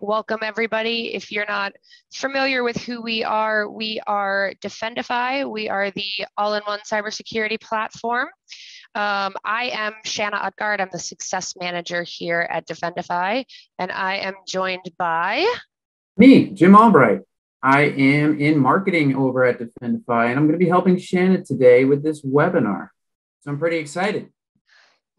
Welcome, everybody. If you're not familiar with who we are, we are Defendify. We are the all in one cybersecurity platform. Um, I am Shanna Utgard. I'm the success manager here at Defendify, and I am joined by me, Jim Albright. I am in marketing over at Defendify, and I'm going to be helping Shanna today with this webinar. So I'm pretty excited.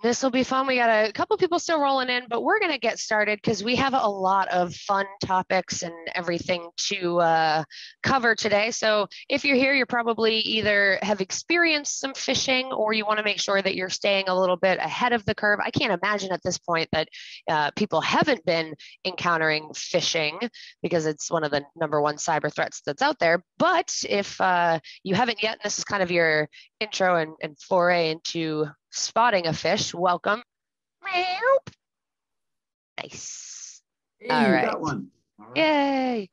This will be fun. We got a couple people still rolling in, but we're going to get started because we have a lot of fun topics and everything to uh, cover today. So if you're here, you're probably either have experienced some phishing or you want to make sure that you're staying a little bit ahead of the curve. I can't imagine at this point that uh, people haven't been encountering phishing because it's one of the number one cyber threats that's out there. But if uh, you haven't yet, and this is kind of your intro and, and foray into spotting a phish. Welcome. Nice. Hey, All right. All right. Yay.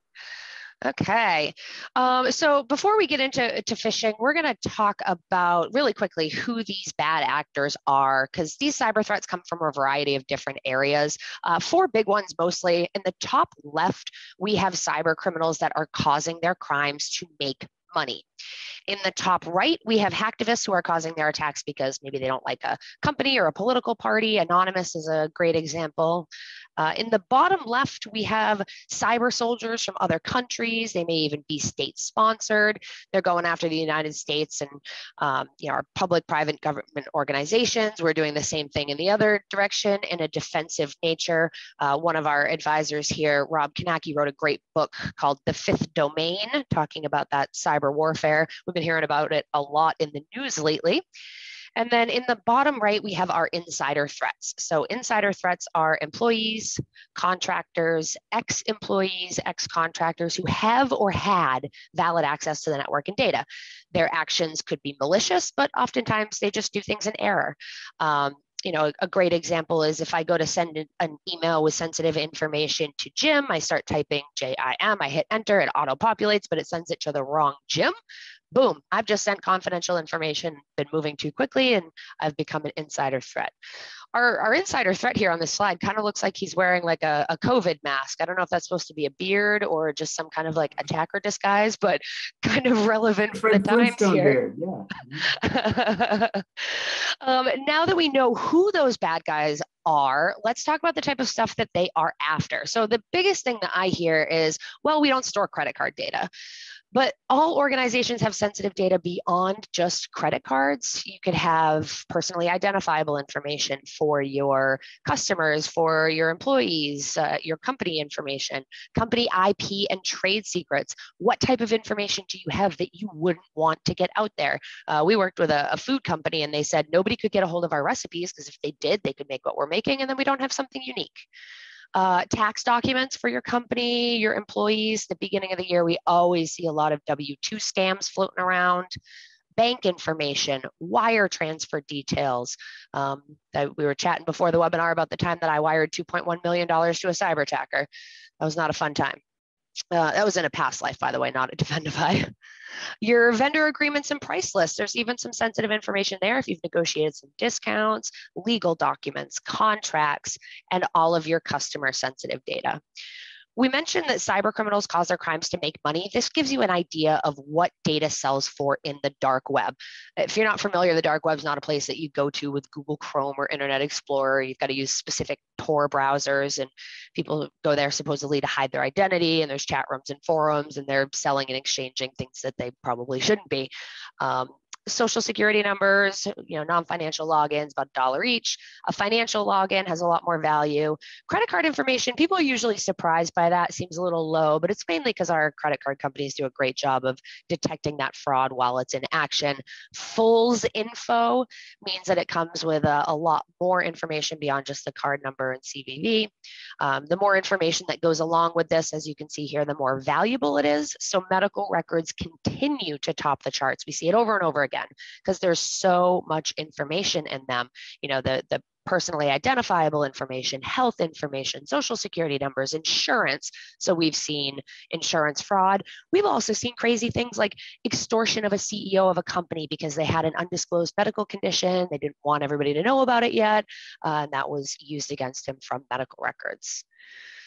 Okay. Um, so before we get into to phishing, we're going to talk about really quickly who these bad actors are, because these cyber threats come from a variety of different areas. Uh, four big ones mostly. In the top left, we have cyber criminals that are causing their crimes to make money. In the top right, we have hacktivists who are causing their attacks because maybe they don't like a company or a political party. Anonymous is a great example. Uh, in the bottom left, we have cyber soldiers from other countries. They may even be state sponsored. They're going after the United States and um, you know, our public private government organizations. We're doing the same thing in the other direction in a defensive nature. Uh, one of our advisors here, Rob Knake, wrote a great book called The Fifth Domain, talking about that cyber warfare. Been hearing about it a lot in the news lately. And then in the bottom right, we have our insider threats. So insider threats are employees, contractors, ex-employees, ex-contractors who have or had valid access to the network and data. Their actions could be malicious, but oftentimes they just do things in error. Um, you know, a great example is if I go to send an email with sensitive information to Jim, I start typing J I M, I hit enter, it auto populates, but it sends it to the wrong Jim boom, I've just sent confidential information, been moving too quickly, and I've become an insider threat. Our, our insider threat here on this slide kind of looks like he's wearing like a, a COVID mask. I don't know if that's supposed to be a beard or just some kind of like attacker disguise, but kind of relevant for the times here. Yeah. um, now that we know who those bad guys are, let's talk about the type of stuff that they are after. So the biggest thing that I hear is, well, we don't store credit card data. But all organizations have sensitive data beyond just credit cards. You could have personally identifiable information for your customers, for your employees, uh, your company information, company IP and trade secrets. What type of information do you have that you wouldn't want to get out there? Uh, we worked with a, a food company and they said nobody could get a hold of our recipes because if they did, they could make what we're making and then we don't have something unique uh, tax documents for your company, your employees. The beginning of the year, we always see a lot of W 2 scams floating around. Bank information, wire transfer details. Um, that we were chatting before the webinar about the time that I wired $2.1 million to a cyber attacker. That was not a fun time. Uh, that was in a past life, by the way, not a Defendify. Your vendor agreements and price lists, there's even some sensitive information there if you've negotiated some discounts, legal documents, contracts, and all of your customer sensitive data. We mentioned that cyber criminals cause their crimes to make money. This gives you an idea of what data sells for in the dark web. If you're not familiar, the dark web is not a place that you go to with Google Chrome or Internet Explorer. You've got to use specific Tor browsers, and people go there supposedly to hide their identity. And there's chat rooms and forums, and they're selling and exchanging things that they probably shouldn't be. Um, social security numbers, you know, non-financial logins, about a dollar each. A financial login has a lot more value. Credit card information, people are usually surprised by that. Seems a little low, but it's mainly because our credit card companies do a great job of detecting that fraud while it's in action. Fullz info means that it comes with a, a lot more information beyond just the card number and CVV. Um, the more information that goes along with this, as you can see here, the more valuable it is. So medical records continue to top the charts. We see it over and over again again because there's so much information in them you know the the personally identifiable information, health information, social security numbers, insurance. So we've seen insurance fraud. We've also seen crazy things like extortion of a CEO of a company because they had an undisclosed medical condition. They didn't want everybody to know about it yet. Uh, and that was used against him from medical records.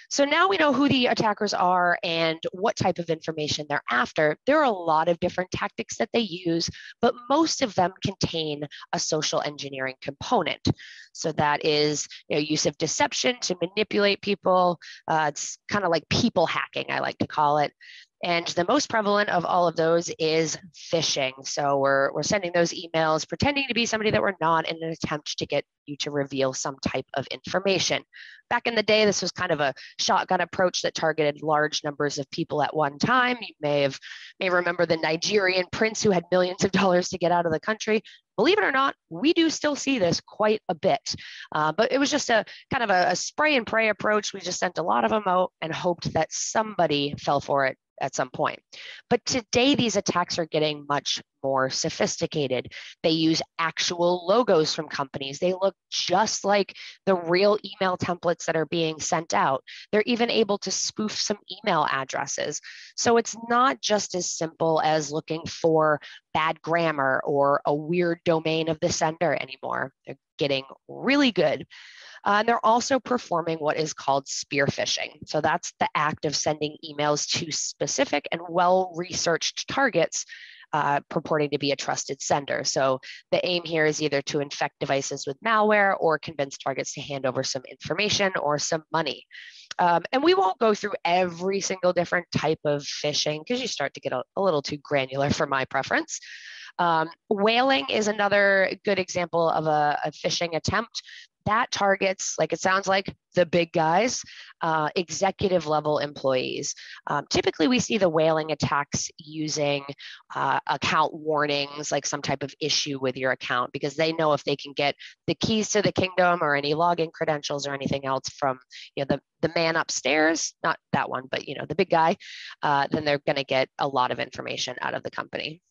So now we know who the attackers are and what type of information they're after. There are a lot of different tactics that they use, but most of them contain a social engineering component. So that is you know, use of deception to manipulate people. Uh, it's kind of like people hacking, I like to call it. And the most prevalent of all of those is phishing. So we're, we're sending those emails pretending to be somebody that we're not in an attempt to get you to reveal some type of information. Back in the day, this was kind of a shotgun approach that targeted large numbers of people at one time. You may have may remember the Nigerian prince who had millions of dollars to get out of the country. Believe it or not, we do still see this quite a bit. Uh, but it was just a kind of a, a spray and pray approach. We just sent a lot of them out and hoped that somebody fell for it at some point. But today, these attacks are getting much more sophisticated. They use actual logos from companies. They look just like the real email templates that are being sent out. They're even able to spoof some email addresses. So it's not just as simple as looking for bad grammar or a weird domain of the sender anymore. They're getting really good. Uh, and they're also performing what is called spear phishing. So that's the act of sending emails to specific and well researched targets uh, purporting to be a trusted sender. So the aim here is either to infect devices with malware or convince targets to hand over some information or some money. Um, and we won't go through every single different type of phishing because you start to get a, a, little too granular for my preference. Um, whaling is another good example of a, a phishing attempt that targets, like it sounds like, the big guys, uh, executive level employees. Um, typically, we see the whaling attacks using uh, account warnings, like some type of issue with your account, because they know if they can get the keys to the kingdom or any login credentials or anything else from you know the the man upstairs, not that one, but you know the big guy, uh, then they're going to get a lot of information out of the company.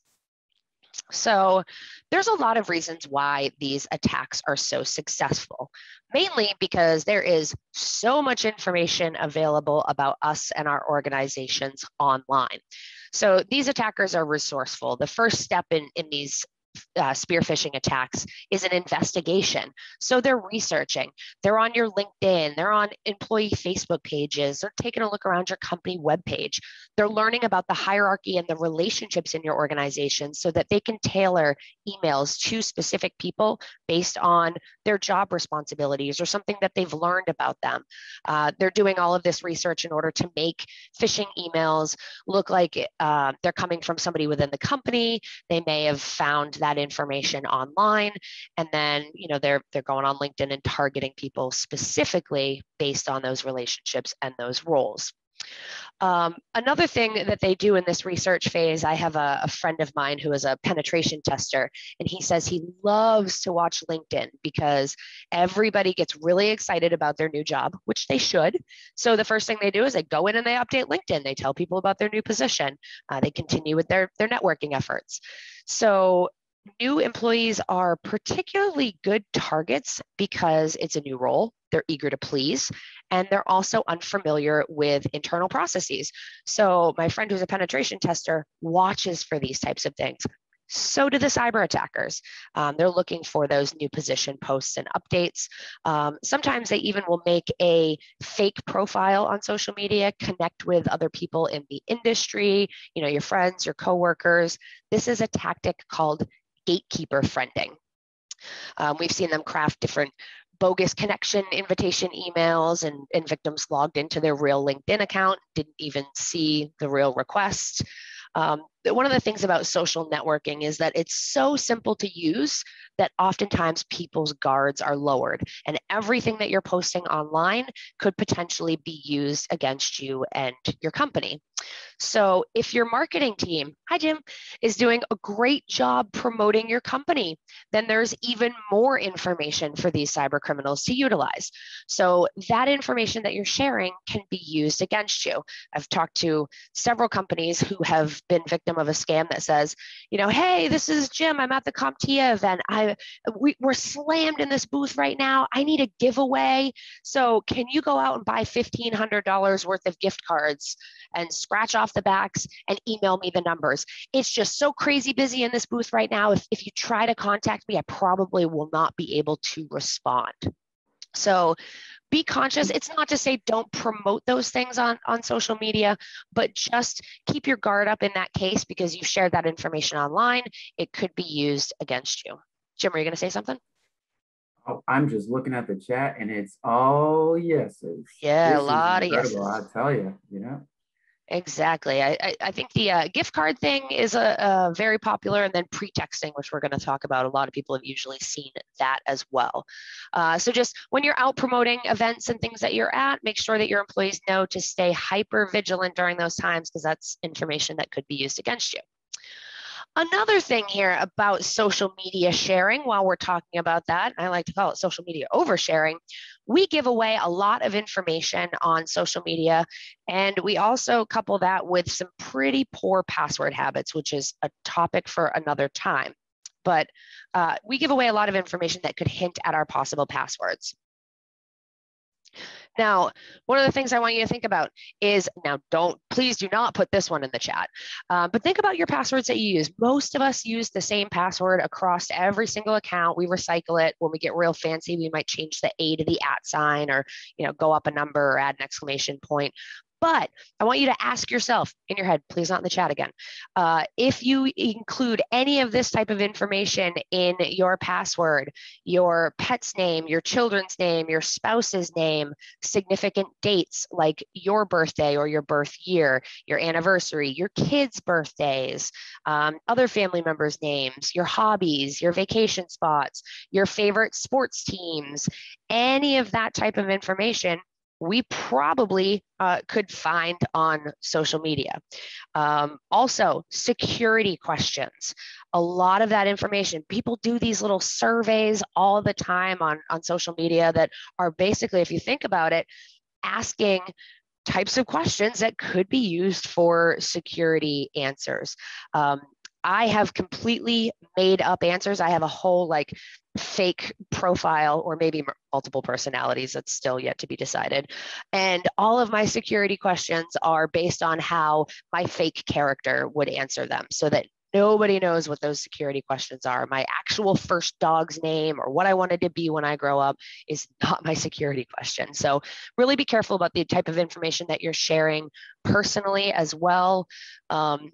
So there's a lot of reasons why these attacks are so successful, mainly because there is so much information available about us and our organizations online. So these attackers are resourceful. The first step in, in these uh, spear phishing attacks is an investigation. So they're researching, they're on your LinkedIn, they're on employee Facebook pages, they're taking a look around your company webpage. They're learning about the hierarchy and the relationships in your organization so that they can tailor emails to specific people based on their job responsibilities or something that they've learned about them. Uh, they're doing all of this research in order to make phishing emails look like uh, they're coming from somebody within the company. They may have found that information online and then you know they're they're going on linkedin and targeting people specifically based on those relationships and those roles um, another thing that they do in this research phase, I have a, a, friend of mine who is a penetration tester, and he says he loves to watch LinkedIn because everybody gets really excited about their new job, which they should. So the first thing they do is they go in and they update LinkedIn. They tell people about their new position. Uh, they continue with their, their networking efforts. So new employees are particularly good targets because it's a new role. They're eager to please, and they're also unfamiliar with internal processes. So, my friend who's a penetration tester watches for these types of things. So do the cyber attackers. Um, they're looking for those new position posts and updates. Um, sometimes they even will make a fake profile on social media, connect with other people in the industry, you know, your friends, your coworkers. This is a tactic called gatekeeper friending. Um, we've seen them craft different bogus connection invitation emails and, and victims logged into their real LinkedIn account, didn't even see the real request. Um, one of the things about social networking is that it's so simple to use that oftentimes people's guards are lowered and everything that you're posting online could potentially be used against you and your company. So if your marketing team, hi Jim, is doing a great job promoting your company, then there's even more information for these cyber criminals to utilize. So that information that you're sharing can be used against you. I've talked to several companies who have been of a scam that says, you know, hey, this is Jim. I'm at the CompTIA event. I we, we're slammed in this booth right now. I need a giveaway. So can you go out and buy $1,500 worth of gift cards and scratch off the backs and email me the numbers? It's just so crazy busy in this booth right now. If, if you try to contact me, I probably will not be able to respond. So be conscious. It's not to say don't promote those things on, on social media, but just keep your guard up in that case because you've shared that information online. It could be used against you. Jim, are you going to say something? Oh, I'm just looking at the chat and it's all yeses. Yeah, this a lot of yeses. I tell you, yeah. Exactly. I, I, think the uh, gift card thing is a, a, very popular, and then pretexting, which we're going to talk about. A lot of people have usually seen that as well. Uh, so just when you're out promoting events and things that you're at, make sure that your employees know to stay hyper vigilant during those times because that's information that could be used against you. Another thing here about social media sharing, while we're talking about that, I like to call it social media oversharing, we give away a lot of information on social media. And we also couple that with some pretty poor password habits, which is a topic for another time. But uh, we give away a lot of information that could hint at our possible passwords. Now, one of the things I want you to think about is now, don't please do not put this one in the chat, uh, but think about your passwords that you use. Most of us use the same password across every single account. We recycle it. When we get real fancy, we might change the A to the at sign or you know go up a number or add an exclamation point. But I want you to ask yourself in your head, please not in the chat again, uh, if you include any of this type of information in your password, your pet's name, your children's name, your spouse's name, significant dates like your birthday or your birth year, your anniversary, your kids' birthdays, um, other family members' names, your hobbies, your vacation spots, your favorite sports teams, any of that type of information we probably uh, could find on social media. Um, also, security questions. A lot of that information, people do these little surveys all the time on, on social media that are basically, if you think about it, asking types of questions that could be used for security answers. Um, I have completely made up answers. I have a whole like fake profile or maybe multiple personalities that's still yet to be decided. And all of my security questions are based on how my fake character would answer them so that nobody knows what those security questions are. My actual first dog's name or what i wanted to be when i grow up is not my security question. So really be careful about the type of information that you're sharing personally as well. Um,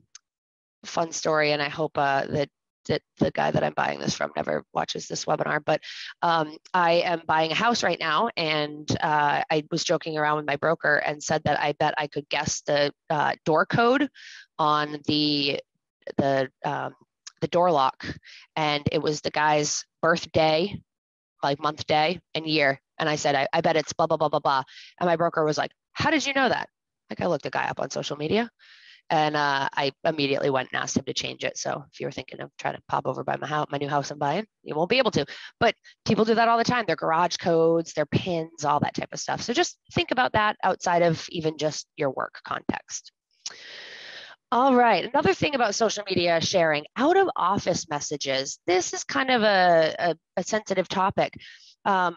fun story and i hope uh, that that the guy that I'm buying this from never watches this webinar, but um, I am buying a house right now. And uh, I was joking around with my broker and said that I bet I could guess the uh, door code on the, the, um, the door lock. And it was the guy's birthday, like month, day, and year. And I said, I, I bet it's blah, blah, blah, blah, blah. And my broker was like, How did you know that? Like, I looked the guy up on social media. And uh, I immediately went and asked him to change it. So if you're thinking of trying to pop over by my house, my new house I'm buying, you won't be able to. But people do that all the time. Their garage codes, their pins, all that type of stuff. So just think about that outside of even just your work context. All right. Another thing about social media sharing out of office messages. This is kind of a, a, a sensitive topic. Um,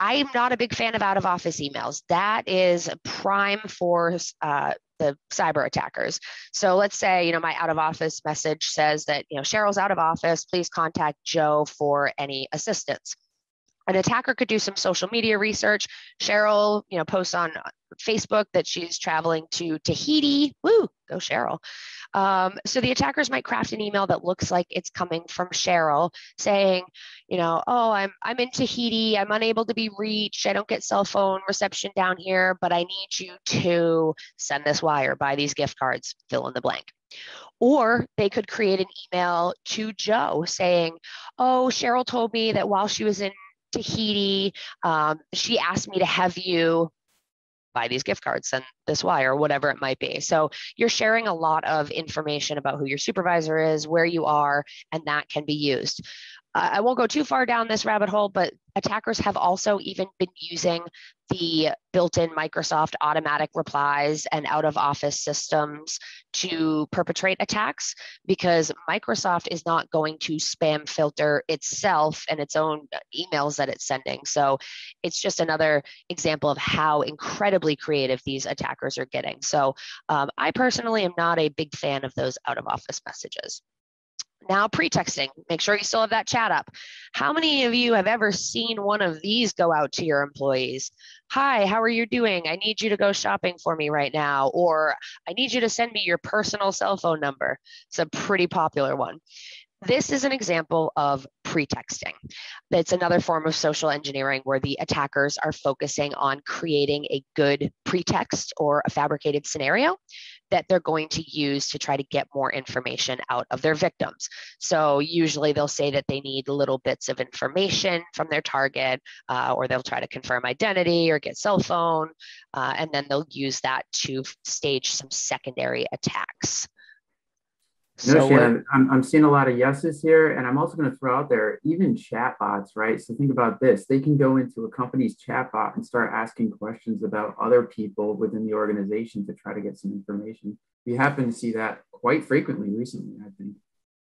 I'm not a big fan of out of office emails. That is prime for uh, the cyber attackers. So let's say, you know, my out of office message says that, you know, Cheryl's out of office, please contact Joe for any assistance. An attacker could do some social media research. Cheryl, you know, posts on Facebook that she's traveling to Tahiti. Woo, go Cheryl. Um, so the attackers might craft an email that looks like it's coming from Cheryl saying, you know, oh, I'm, I'm in Tahiti. I'm unable to be reached. I don't get cell phone reception down here, but I need you to send this wire, buy these gift cards, fill in the blank. Or they could create an email to Joe saying, oh, Cheryl told me that while she was in Tahiti, um, she asked me to have you buy these gift cards, send this wire, or whatever it might be. So you're sharing a lot of information about who your supervisor is, where you are, and that can be used. I won't go too far down this rabbit hole, but attackers have also even been using the built-in Microsoft automatic replies and out-of-office systems to perpetrate attacks because Microsoft is not going to spam filter itself and its own emails that it's sending. So it's just another example of how incredibly creative these attackers are getting. So um, I personally am not a big fan of those out-of-office messages. Now, pretexting, make sure you still have that chat up. How many of you have ever seen one of these go out to your employees? Hi, how are you doing? I need you to go shopping for me right now. Or I need you to send me your personal cell phone number. It's a pretty popular one. This is an example of pretexting. It's another form of social engineering where the attackers are focusing on creating a good pretext or a fabricated scenario that they're going to use to try to get more information out of their victims. So usually they'll say that they need little bits of information from their target, uh, or they'll try to confirm identity or get cell phone, uh, and then they'll use that to stage some secondary attacks. So Shanna, I'm, I'm seeing a lot of yeses here, and I'm also going to throw out there even chatbots, right? So think about this: they can go into a company's chatbot and start asking questions about other people within the organization to try to get some information. We happen to see that quite frequently recently, I think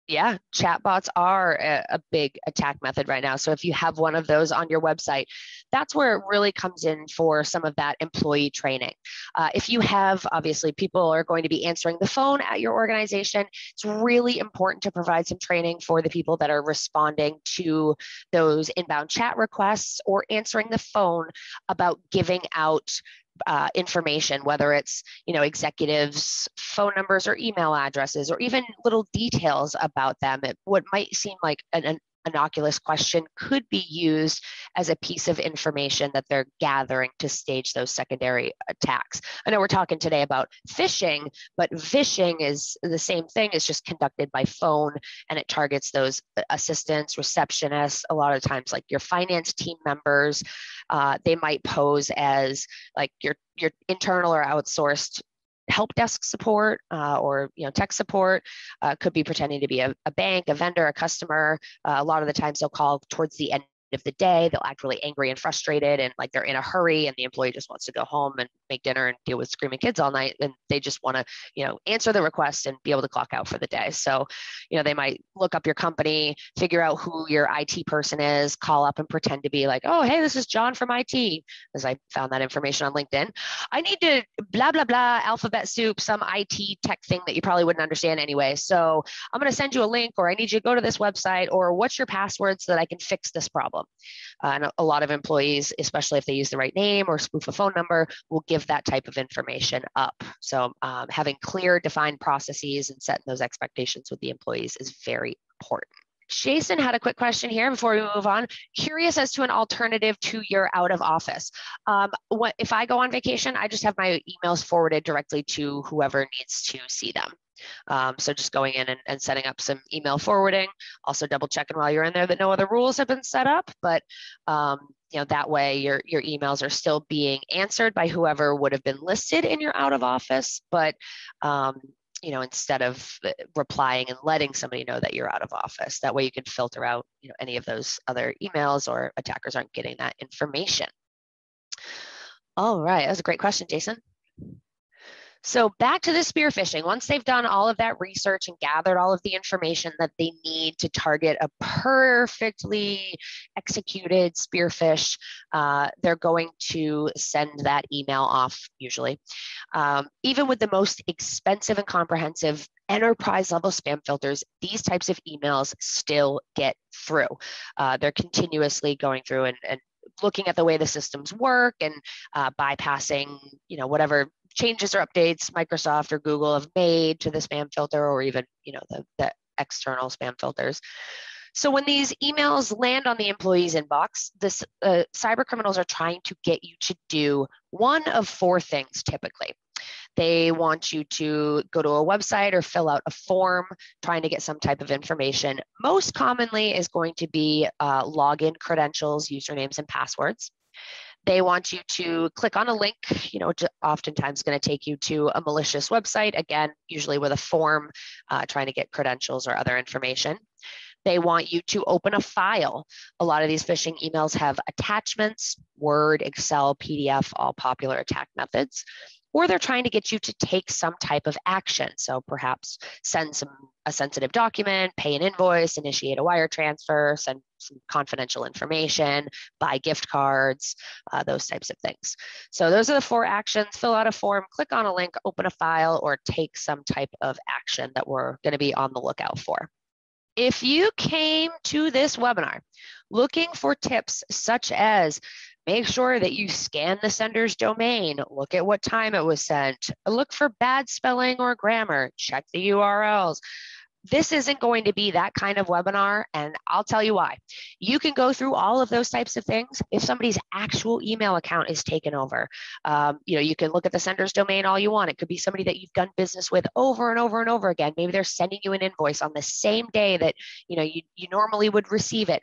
yeah, chatbots are a, a, big attack method right now. So if you have one of those on your website, that's where it really comes in for some of that employee training. Uh, if you have, obviously, people are going to be answering the phone at your organization, it's really important to provide some training for the people that are responding to those inbound chat requests or answering the phone about giving out uh, information, whether it's you know executives' phone numbers or email addresses, or even little details about them. It, what might seem like an, an innocuous question could be used as a piece of information that they're gathering to stage those secondary attacks. I know we're talking today about phishing, but vishing is the same thing. It's just conducted by phone and it targets those assistants, receptionists, a lot of times like your finance team members. Uh, they might pose as like your your internal or outsourced help desk support uh, or you know tech support uh, could be pretending to be a, a bank a vendor a customer. Uh, a lot of the times they'll call towards the end of the day they'll act really angry and frustrated and like they're in a hurry and the employee just wants to go home and make dinner and deal with screaming kids all night and they just want to you know answer the request and be able to clock out for the day. So you know they might look up your company figure out who your it person is call up and pretend to be like oh hey this is john from it as i found that information on linkedin. I need to blah blah blah alphabet soup some it tech thing that you probably wouldn't understand anyway. So i'm going to send you a link or i need you to go to this website or what's your password so that i can fix this problem uh, and a lot of employees especially if they use the right name or spoof a phone number will give give that type of information up. So um, having clear defined processes and setting those expectations with the employees is very important. Jason had a quick question here before we move on. Curious as to an alternative to your out of office. Um, what if I go on vacation? I just have my emails forwarded directly to whoever needs to see them. Um, so just going in and, and, setting up some email forwarding. Also double checking while you're in there that no other rules have been set up. But um, you know that way your your emails are still being answered by whoever would have been listed in your out of office. But um, you know instead of uh, replying and letting somebody know that you're out of office that way you can filter out you know any of those other emails or attackers aren't getting that information all right that was a great question jason so back to the spear phishing. Once they've done all of that research and gathered all of the information that they need to target a perfectly executed spear phish, uh, they're going to send that email off usually. Um, even with the most expensive and comprehensive enterprise level spam filters, these types of emails still get through. Uh, they're continuously going through and, and looking at the way the systems work and uh, bypassing you know whatever changes or updates Microsoft or Google have made to the spam filter or even you know the, the external spam filters. So when these emails land on the employee's inbox, this uh, cyber criminals are trying to get you to do one of four things typically. They want you to go to a website or fill out a form trying to get some type of information. Most commonly is going to be uh, login credentials, usernames, and passwords they want you to click on a link, you know, oftentimes going to take you to a malicious website, again, usually with a form uh, trying to get credentials or other information. They want you to open a file. A lot of these phishing emails have attachments, Word, Excel, PDF, all popular attack methods or they're trying to get you to take some type of action. So perhaps send some a sensitive document, pay an invoice, initiate a wire transfer, send some confidential information, buy gift cards, uh, those types of things. So those are the four actions. Fill out a form, click on a link, open a file, or take some type of action that we're going to be on the lookout for. if you came to this webinar looking for tips such as make sure that you scan the sender's domain, look at what time it was sent, look for bad spelling or grammar, check the URLs, this isn't going to be that kind of webinar, and I'll tell you why. You can go through all of those types of things if somebody's actual email account is taken over. Um, you know, you can look at the sender's domain all you want. It could be somebody that you've done business with over and over and over again. Maybe they're sending you an invoice on the same day that you know you, you normally would receive it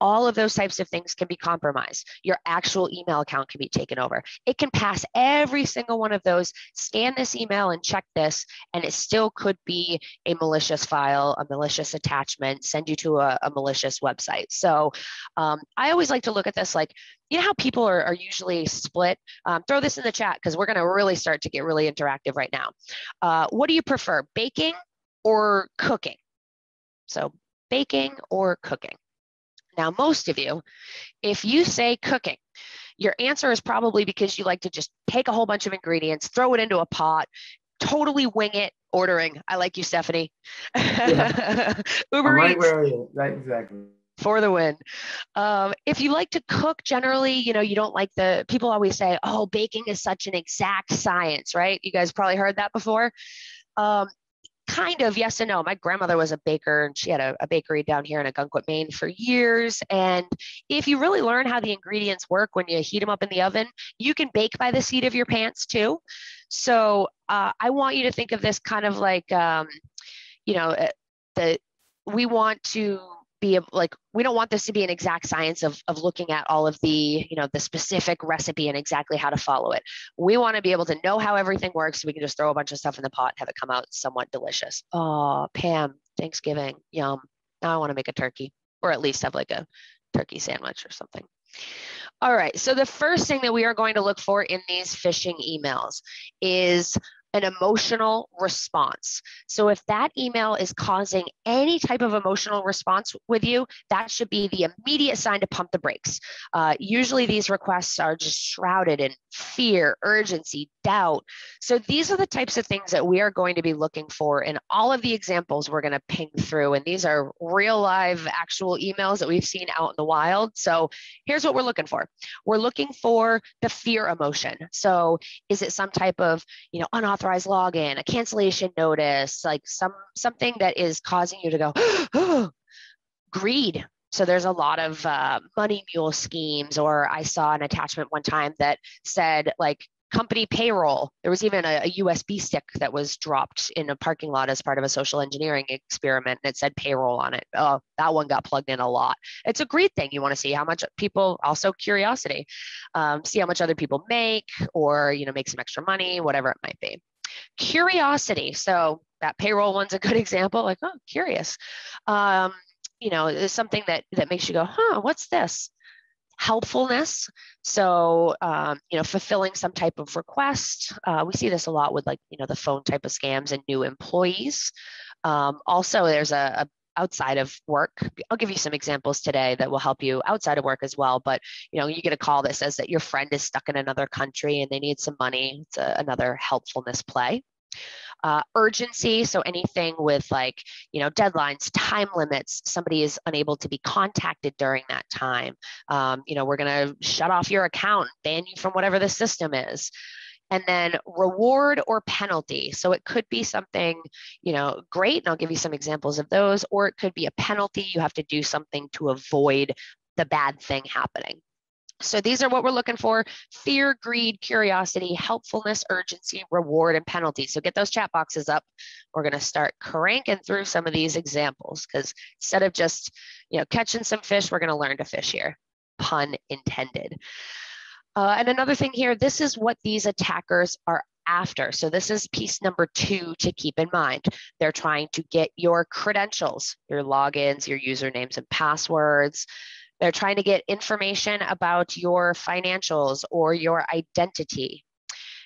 all of those types of things can be compromised. Your actual email account can be taken over. It can pass every single one of those, scan this email and check this, and it still could be a malicious file, a malicious attachment, send you to a, a malicious website. So um, I always like to look at this like, you know how people are, are usually split? Um, throw this in the chat because we're going to really start to get really interactive right now. Uh, what do you prefer, baking or cooking? So baking or cooking? Now, most of you, if you say cooking, your answer is probably because you like to just take a whole bunch of ingredients, throw it into a pot, totally wing it, ordering. I like you, Stephanie. Yeah. Uber right Eats. Where are you? Right, exactly. For the win. Um, if you like to cook, generally, you know, you don't like the people always say, oh, baking is such an exact science, right? You guys probably heard that before. Um, kind of yes and no. My grandmother was a baker and she had a, a, bakery down here in Ogunquit, Maine for years. And if you really learn how the ingredients work when you heat them up in the oven, you can bake by the seat of your pants too. So uh, I want you to think of this kind of like, um, you know, uh, the we want to be like we don't want this to be an exact science of, of looking at all of the you know the specific recipe and exactly how to follow it. We want to be able to know how everything works so we can just throw a bunch of stuff in the pot and have it come out somewhat delicious. Oh pam thanksgiving yum. Now i want to make a turkey or at least have like a turkey sandwich or something. All right so the first thing that we are going to look for in these phishing emails is an emotional response. So if that email is causing any type of emotional response with you, that should be the immediate sign to pump the brakes. Uh, usually these requests are just shrouded in fear, urgency, doubt. So these are the types of things that we are going to be looking for in all of the examples we're going to ping through. And these are real live actual emails that we've seen out in the wild. So here's what we're looking for. We're looking for the fear emotion. So is it some type of, you know, unauthorized unauthorized login, a cancellation notice, like some something that is causing you to go, greed. So there's a lot of uh, money mule schemes, or I saw an attachment one time that said like company payroll. There was even a, a, USB stick that was dropped in a parking lot as part of a social engineering experiment, and it said payroll on it. Oh, that one got plugged in a lot. It's a great thing. You want to see how much people, also curiosity, um, see how much other people make, or you know, make some extra money, whatever it might be. Curiosity. So that payroll one's a good example. Like, oh, curious. Um, you know, is something that that makes you go, huh, what's this? helpfulness so um, you know fulfilling some type of request uh, we see this a lot with like you know the phone type of scams and new employees um, also there's a, a, outside of work. I'll give you some examples today that will help you outside of work as well but you know you get a call that says that your friend is stuck in another country and they need some money. It's a, another helpfulness play. Uh, urgency so anything with like you know deadlines time limits somebody is unable to be contacted during that time. Um, you know we're going to shut off your account ban you from whatever the system is and then reward or penalty. So it could be something, you know, great, and I'll give you some examples of those, or it could be a penalty. You have to do something to avoid the bad thing happening. So these are what we're looking for fear, greed, curiosity, helpfulness, urgency, reward, and penalty. So get those chat boxes up. We're going to start cranking through some of these examples because instead of just you know catching some fish, we're going to learn to fish here. Pun intended. Uh, and another thing here, this is what these attackers are after. So this is piece number two to keep in mind. They're trying to get your credentials, your logins, your usernames and passwords. They're trying to get information about your financials or your identity,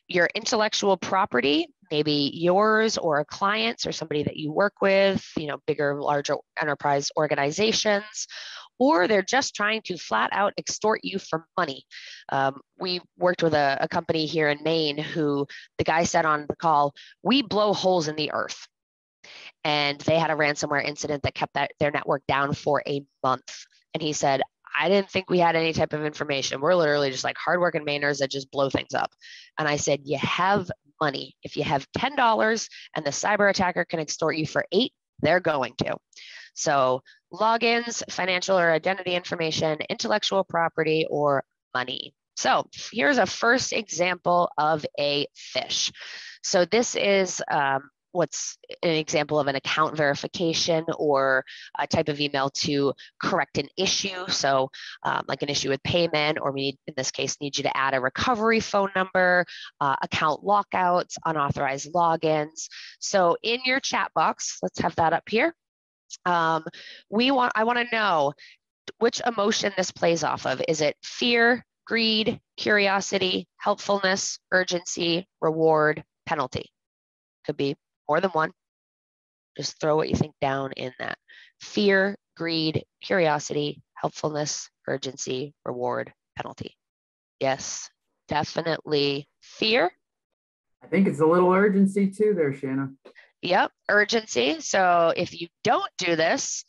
your intellectual property, maybe yours or a client's or somebody that you work with, you know, bigger, larger enterprise organizations, or they're just trying to flat out extort you for money. Um, we worked with a, a company here in Maine who the guy said on the call, we blow holes in the earth. and they had a ransomware incident that kept that, their network down for a month. And he said, I didn't think we had any type of information. We're literally just like hardworking Mainers that just blow things up. And I said, You have money. If you have $10 and the cyber attacker can extort you for eight, they're going to. So, logins, financial or identity information, intellectual property, or money. So, here's a first example of a phish. So, this is um, what's an example of an account verification or a type of email to correct an issue. So, um, like an issue with payment, or we need, in this case, need you to add a recovery phone number, uh, account lockouts, unauthorized logins. So, in your chat box, let's have that up here. Um, we want, I want to know which emotion this plays off of. Is it fear, greed, curiosity, helpfulness, urgency, reward, penalty? Could be more than one. Just throw what you think down in that. Fear, greed, curiosity, helpfulness, urgency, reward, penalty. Yes, definitely fear. I think it's a little urgency too there, Shanna. Yep, urgency. So if you don't do this,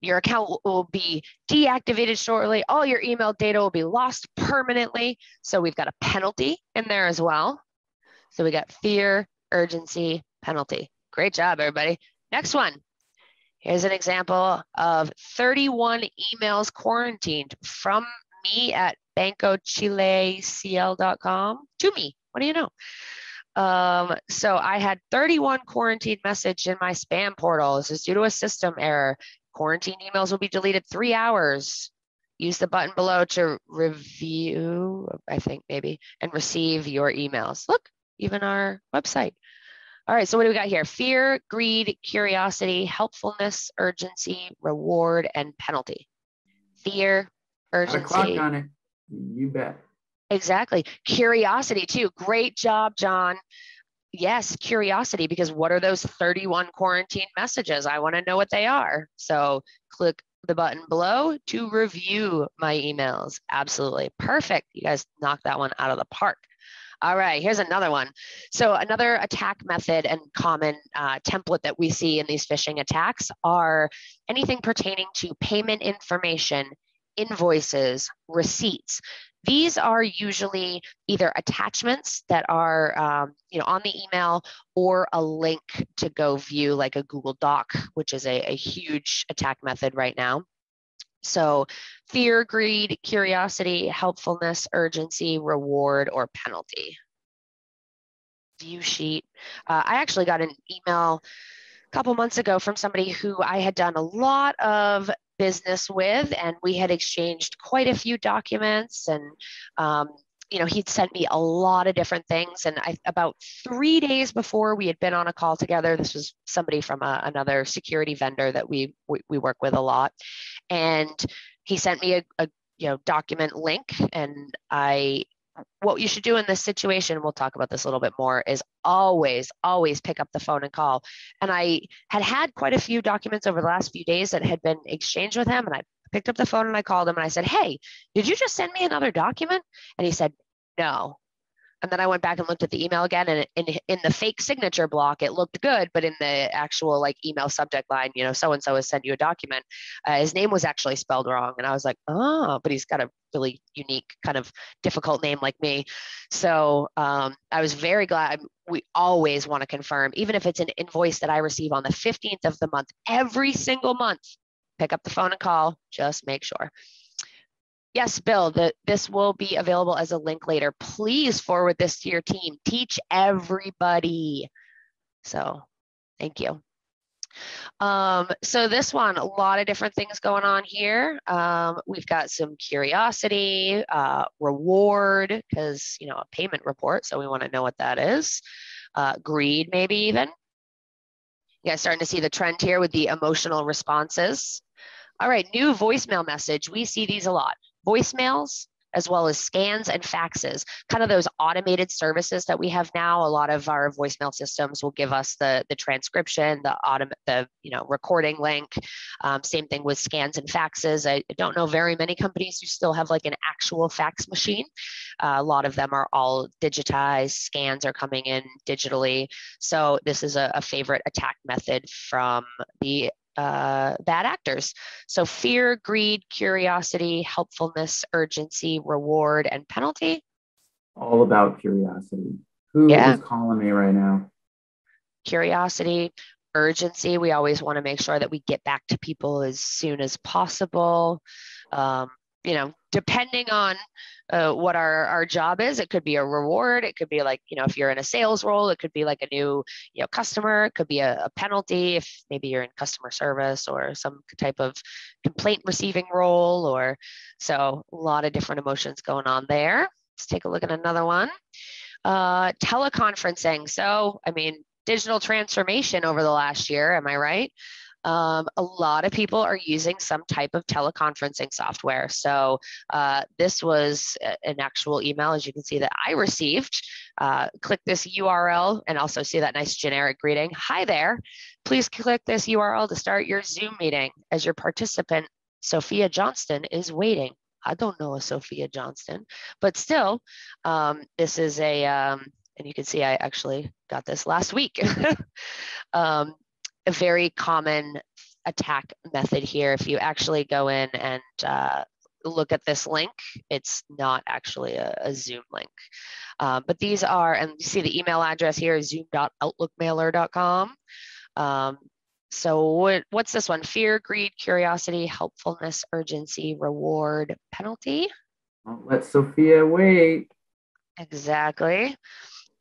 your account will be deactivated shortly. All your email data will be lost permanently. So we've got a penalty in there as well. So we got fear, urgency, penalty. Great job, everybody. Next one. Here's an example of 31 emails quarantined from me at bancochilecl.com to me. What do you know? Um, so I had 31 quarantine message in my spam portal. This is due to a system error. Quarantine emails will be deleted three hours. Use the button below to review, I think maybe, and receive your emails. Look, even our website. All right, so what do we got here? Fear, greed, curiosity, helpfulness, urgency, reward, and penalty. Fear, urgency. Got a clock on it. You bet. Exactly. Curiosity too. Great job, John. Yes, curiosity, because what are those 31 quarantine messages? I want to know what they are. So click the button below to review my emails. Absolutely. Perfect. You guys knocked that one out of the park. All right, here's another one. So another attack method and common uh, template that we see in these phishing attacks are anything pertaining to payment information, invoices, receipts. These are usually either attachments that are um, you know, on the email or a link to go view like a Google Doc, which is a, a huge attack method right now. So fear, greed, curiosity, helpfulness, urgency, reward, or penalty. View sheet. Uh, I actually got an email couple months ago from somebody who I had done a lot of business with, and we had exchanged quite a few documents and um, you know, he'd sent me a lot of different things. And I, about three days before we had been on a call together, this was somebody from a, another security vendor that we, we, we work with a lot. And he sent me a, a you know document link, and I what you should do in this situation, we'll talk about this a little bit more, is always, always pick up the phone and call. And I had had quite a few documents over the last few days that had been exchanged with him, and I picked up the phone and I called him and I said, Hey, did you just send me another document? And he said, No. And then I went back and looked at the email again, and in, in the fake signature block, it looked good, but in the actual like email subject line, you know, so and so has sent you a document. Uh, his name was actually spelled wrong, and I was like, oh, but he's got a really unique, kind of difficult name like me. So um, I was very glad. We always want to confirm, even if it's an invoice that I receive on the 15th of the month, every single month pick up the phone and call, just make sure. Yes, Bill, the, this will be available as a link later. Please forward this to your team. Teach everybody. So thank you. Um, so this one, a lot of different things going on here. Um, we've got some curiosity, uh, reward, because, you know, a payment report. So we want to know what that is. Uh, greed, maybe even. You guys starting to see the trend here with the emotional responses. All right, new voicemail message. We see these a lot. Voicemails, as well as scans and faxes, kind of those automated services that we have now. A lot of our voicemail systems will give us the, the transcription, the autom- the you know recording link. Um, same thing with scans and faxes. I don't know very many companies who still have like an actual fax machine. Uh, a lot of them are all digitized. Scans are coming in digitally. So this is a, a favorite attack method from the uh, bad actors. So fear, greed, curiosity, helpfulness, urgency, reward, and penalty. All about curiosity. Who yeah. is calling me right now? Curiosity, urgency. We always want to make sure that we get back to people as soon as possible. Um, you know, depending on uh, what our, our job is, it could be a reward. It could be like, you know, if you're in a sales role, it could be like a new, you know, customer. It could be a, a penalty if maybe you're in customer service or some type of complaint receiving role. Or so a lot of different emotions going on there. Let's take a look at another one. Uh, teleconferencing. So, I mean, digital transformation over the last year. Am I right? Um, a lot of people are using some type of teleconferencing software. So uh, this was an actual email, as you can see, that I received. Uh, click this URL and also see that nice generic greeting. Hi there. Please click this URL to start your Zoom meeting as your participant, Sophia Johnston, is waiting. I don't know a Sophia Johnston, but still, um, this is a, um, and you can see I actually got this last week. um, a very common attack method here. If you actually go in and uh, look at this link, it's not actually a, a Zoom link. Um, but these are, and you see the email address here is zoom.outlookmailer.com. Um, so what, what's this one? Fear, greed, curiosity, helpfulness, urgency, reward, penalty. let Sophia wait. Exactly.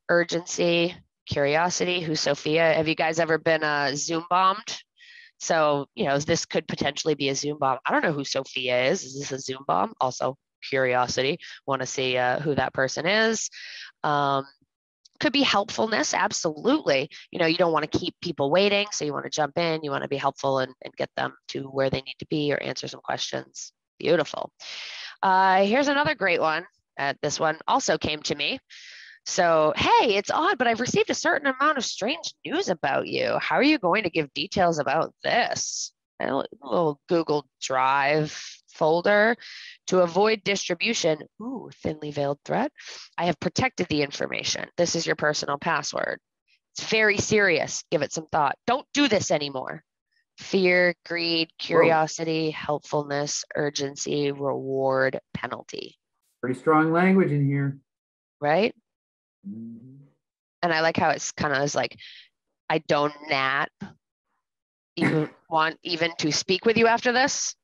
Urgency, curiosity, who's Sophia. Have you guys ever been uh, Zoom bombed? So, you know, this could potentially be a Zoom bomb. I don't know who Sophia is. Is this a Zoom bomb? Also, curiosity. Want to see uh, who that person is. Um, could be helpfulness absolutely you know you don't want to keep people waiting so you want to jump in you want to be helpful and, and get them to where they need to be or answer some questions beautiful uh, here's another great one uh, this one also came to me so, hey, it's odd, but I've received a certain amount of strange news about you. How are you going to give details about this? A little Google Drive folder to avoid distribution. Ooh, thinly veiled threat. I have protected the information. This is your personal password. It's very serious. Give it some thought. Don't do this anymore. Fear, greed, curiosity, Whoa. helpfulness, urgency, reward, penalty. Pretty strong language in here. Right? Mm-hmm. And I like how it's kind of like, I don't nat even want even to speak with you after this.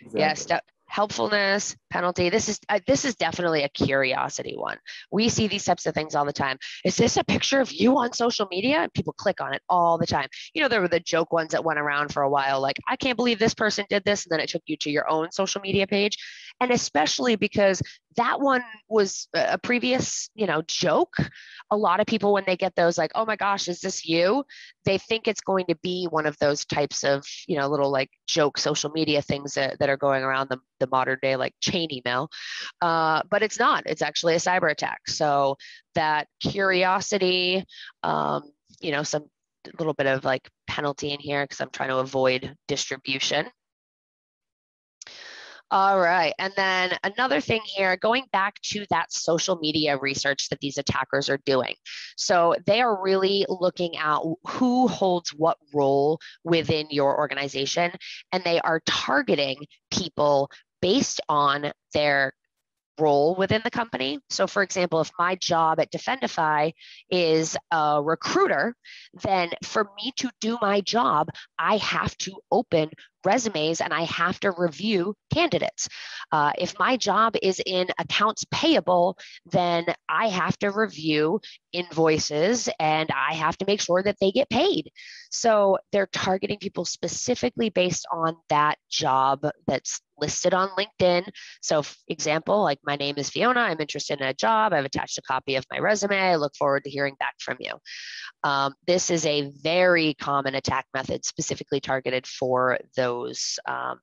Exactly. Yes, helpfulness penalty this is uh, this is definitely a curiosity one we see these types of things all the time is this a picture of you on social media and people click on it all the time you know there were the joke ones that went around for a while like i can't believe this person did this and then it took you to your own social media page and especially because that one was a previous you know joke. A lot of people when they get those like oh my gosh is this you? they think it's going to be one of those types of you know little like joke social media things that, that are going around the, the modern day like chain email. Uh, but it's not. It's actually a cyber attack. So that curiosity um, you know some little bit of like penalty in here because i'm trying to avoid distribution all right. And then another thing here, going back to that social media research that these attackers are doing. So they are really looking at who holds what role within your organization, and they are targeting people based on their role within the company. So, for example, if my job at Defendify is a recruiter, then for me to do my job, I have to open resumes and I have to review candidates. Uh, if my job is in accounts payable, then I have to review invoices and I have to make sure that they get paid. So they're targeting people specifically based on that job that's listed on LinkedIn. So, example, like my name is Fiona, I'm interested in a job, I've attached a copy of my resume, I look forward to hearing back from you. Um, this is a very common attack method specifically targeted for those um,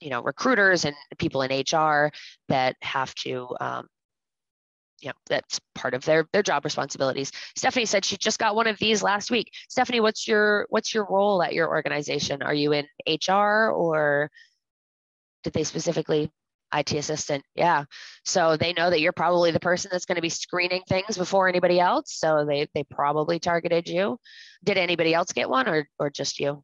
you know recruiters and people in hr that have to um, you know that's part of their their job responsibilities stephanie said she just got one of these last week stephanie what's your what's your role at your organization are you in hr or did they specifically IT assistant. Yeah. So they know that you're probably the person that's going to be screening things before anybody else. So they they probably targeted you. Did anybody else get one or or just you?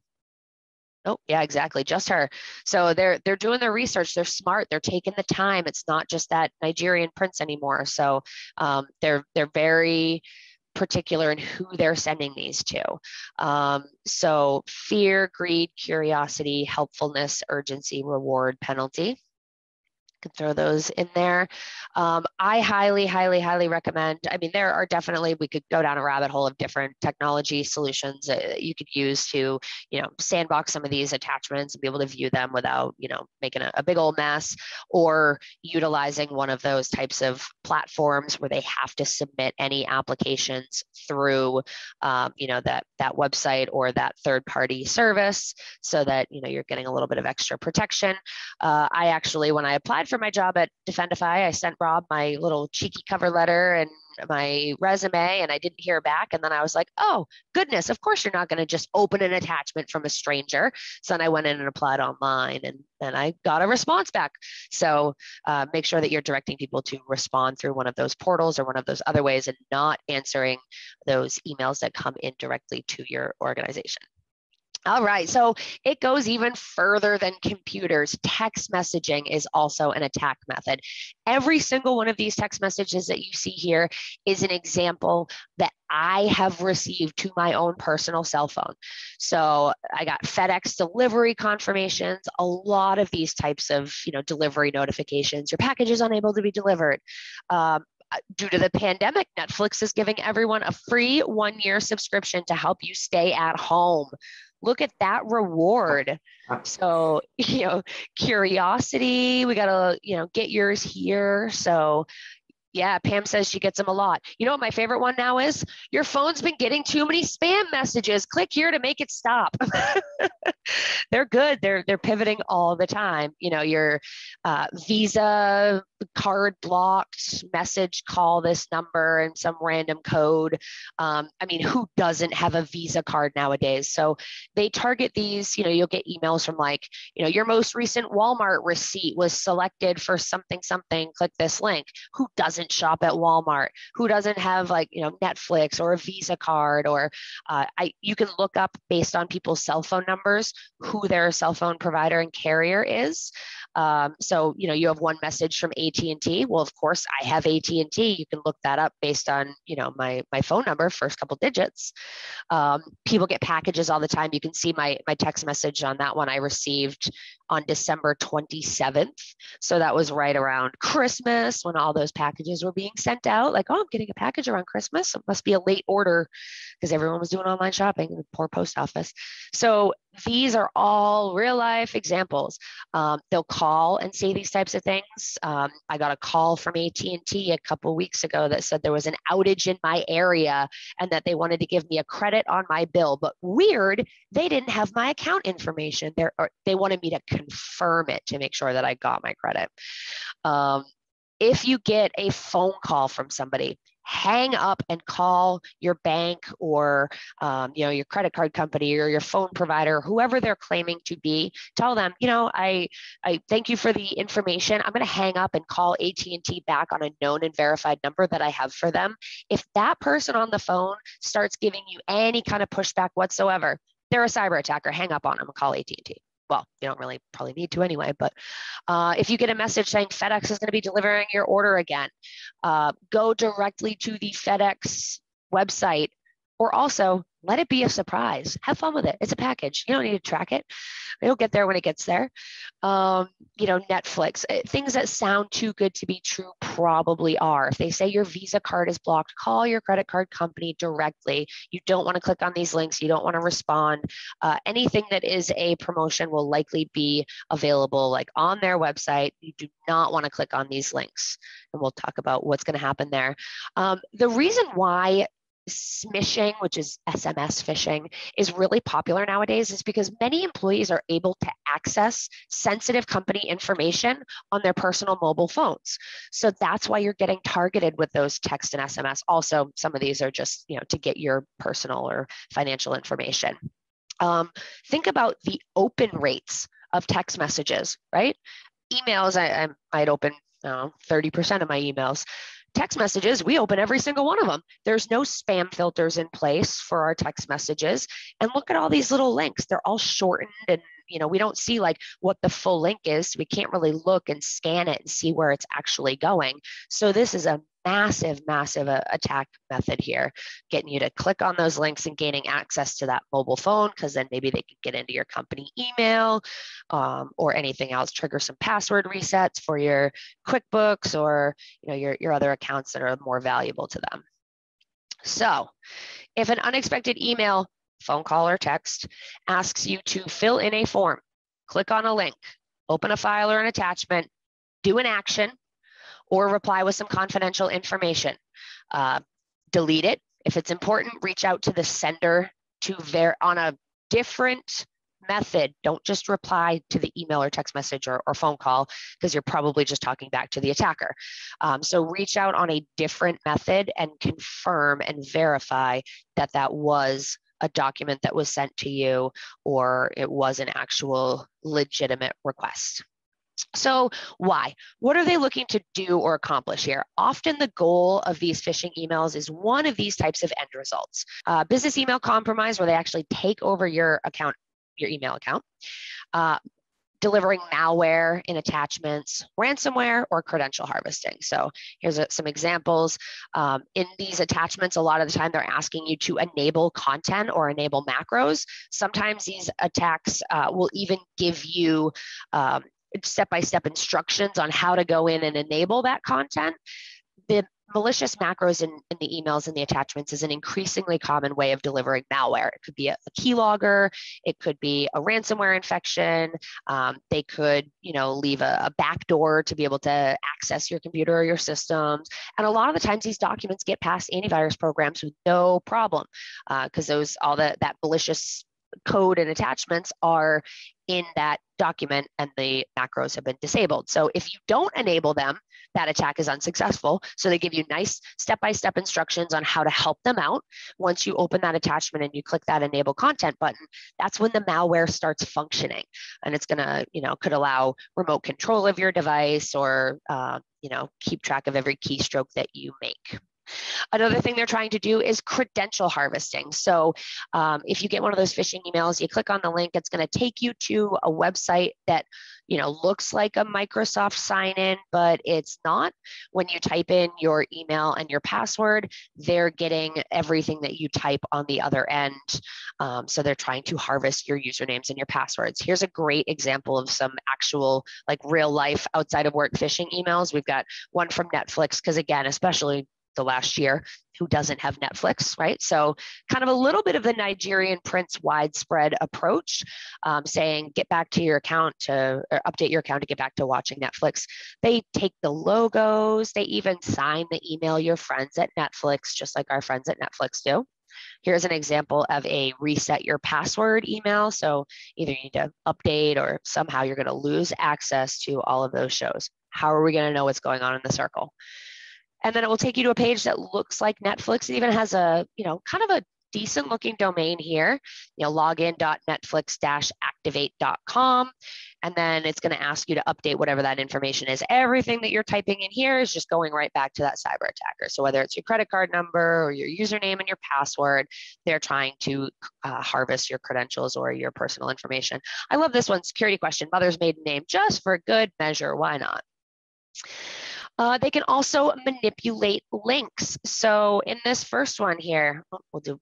Oh, yeah, exactly. Just her. So they're they're doing their research. They're smart. They're taking the time. It's not just that Nigerian prince anymore. So um, they're they're very particular in who they're sending these to. Um, so fear, greed, curiosity, helpfulness, urgency, reward, penalty can throw those in there. Um, I highly, highly, highly recommend. I mean, there are definitely, we could go down a rabbit hole of different technology solutions that you could use to, you know, sandbox some of these attachments and be able to view them without, you know, making a, a big old mess or utilizing one of those types of platforms where they have to submit any applications through, um, you know, that, that website or that third party service so that, you know, you're getting a little bit of extra protection. Uh, I actually, when I applied for for my job at Defendify, I sent Rob my little cheeky cover letter and my resume and I didn't hear back. And then I was like, oh, goodness, of course you're not going to just open an attachment from a stranger. So then I went in and applied online and then I got a response back. So uh, make sure that you're directing people to respond through one of those portals or one of those other ways and not answering those emails that come in directly to your organization. All right, so it goes even further than computers. Text messaging is also an attack method. Every single one of these text messages that you see here is an example that I have received to my own personal cell phone. So I got FedEx delivery confirmations, a lot of these types of you know delivery notifications. Your package is unable to be delivered. Um, uh, due to the pandemic, Netflix is giving everyone a free one year subscription to help you stay at home look at that reward. So, you know, curiosity, we got to, you know, get yours here. So, yeah, Pam says she gets them a lot. You know what my favorite one now is? Your phone's been getting too many spam messages. Click here to make it stop. they're good. They're they're pivoting all the time. You know, your uh, Visa card blocked, message call this number and some random code. Um, I mean, who doesn't have a Visa card nowadays? So they target these. You know, you'll get emails from like, you know, your most recent Walmart receipt was selected for something something. Click this link. Who doesn't shop at Walmart, who doesn't have like, you know, Netflix or a Visa card, or uh, I, you can look up based on people's cell phone numbers who their cell phone provider and carrier is. Um, so, you know, you have one message from AT&T. Well, of course, I have AT&T. You can look that up based on, you know, my, my phone number, first couple digits. Um, people get packages all the time. You can see my, my text message on that one I received on December 27th. So that was right around Christmas when all those packages were being sent out. Like, oh, I'm getting a package around Christmas. It must be a late order because everyone was doing online shopping in the poor post office. So these are all real life examples. Um, they'll call and say these types of things. Um, I got a call from AT&T a couple weeks ago that said there was an outage in my area and that they wanted to give me a credit on my bill. But weird, they didn't have my account information. They wanted me to confirm it to make sure that I got my credit. Um, if you get a phone call from somebody, hang up and call your bank or um, you know your credit card company or your phone provider whoever they're claiming to be. Tell them you know i i thank you for the information. I'm going to hang up and call at&t back on a known and verified number that i have for them. If that person on the phone starts giving you any kind of pushback whatsoever they're a cyber attacker. Hang up on them and call at&t well, you don't really probably need to anyway, but uh, if you get a message saying FedEx is going to be delivering your order again, uh, go directly to the FedEx website or also let it be a surprise. Have fun with it. It's a package. You don't need to track it. It'll get there when it gets there. Um, you know, Netflix, eh, things that sound too good to be true probably are. If they say your Visa card is blocked, call your credit card company directly. You don't want to click on these links. You don't want to respond. Uh, anything that is a promotion will likely be available like on their website. You do not want to click on these links. And we'll talk about what's going to happen there. Um, the reason why smishing, which is SMS phishing, is really popular nowadays is because many employees are able to access sensitive company information on their personal mobile phones. So that's why you're getting targeted with those text and SMS. Also, some of these are just, you know, to get your personal or financial information. Um, think about the open rates of text messages, right? Emails, I, I might open uh, 30% of my emails text messages, we open every single one of them. There's no spam filters in place for our text messages. And look at all these little links. They're all shortened and you know, we don't see like what the full link is. We can't really look and scan it and see where it's actually going. So this is a massive, massive uh, attack method here, getting you to click on those links and gaining access to that mobile phone, because then maybe they can get into your company email um, or anything else, trigger some password resets for your QuickBooks or you know your, your other accounts that are more valuable to them. So if an unexpected email, phone call or text asks you to fill in a form, click on a link, open a file or an attachment, do an action, or reply with some confidential information. Uh, delete it. If it's important, reach out to the sender to ver on a different method. Don't just reply to the email or text message or, or phone call because you're probably just talking back to the attacker. Um, so reach out on a different method and confirm and verify that that was a document that was sent to you or it was an actual legitimate request. So, why? What are they looking to do or accomplish here? Often, the goal of these phishing emails is one of these types of end results uh, business email compromise, where they actually take over your account, your email account. Uh, delivering malware in attachments, ransomware, or credential harvesting. So here's a, some examples. Um, in these attachments, a lot of the time they're asking you to enable content or enable macros. Sometimes these attacks uh, will even give you um, step-by-step instructions on how to go in and enable that content. The malicious macros in, in, the emails and the attachments is an increasingly common way of delivering malware. It could be a, a keylogger, it could be a ransomware infection. Um, they could, you know, leave a, a backdoor to be able to access your computer or your systems. And a lot of the times, these documents get past antivirus programs with no problem, because uh, those all the that malicious code and attachments are in that document and the macros have been disabled. So if you don't enable them, that attack is unsuccessful. So they give you nice step-by-step instructions on how to help them out. Once you open that attachment and you click that enable content button, that's when the malware starts functioning. And it's gonna, you know, could allow remote control of your device or, uh, you know, keep track of every keystroke that you make. Another thing they're trying to do is credential harvesting. So um, if you get one of those phishing emails, you click on the link, it's going to take you to a website that you know looks like a Microsoft sign in, but it's not. When you type in your email and your password, they're getting everything that you type on the other end. Um, so they're trying to harvest your usernames and your passwords. Here's a great example of some actual like real life outside of work phishing emails. We've got one from Netflix because again, especially the last year who doesn't have Netflix, right? So, kind of a little bit of the Nigerian Prince widespread approach, um, saying get back to your account to update your account to get back to watching Netflix. They take the logos, they even sign the email your friends at Netflix, just like our friends at Netflix do. Here's an example of a reset your password email. So either you need to update or somehow you're going to lose access to all of those shows. How are we going to know what's going on in the circle? And then it will take you to a page that looks like Netflix. It even has a, you know, kind of a decent looking domain here, you know, login.netflix-activate.com. And then it's going to ask you to update whatever that information is. Everything that you're typing in here is just going right back to that cyber attacker. So whether it's your credit card number or your username and your password, they're trying to uh, harvest your credentials or your personal information. I love this one, security question, mother's maiden name, just for good measure. Why not? Uh, they can also manipulate links. So in this first one here, oh, we'll do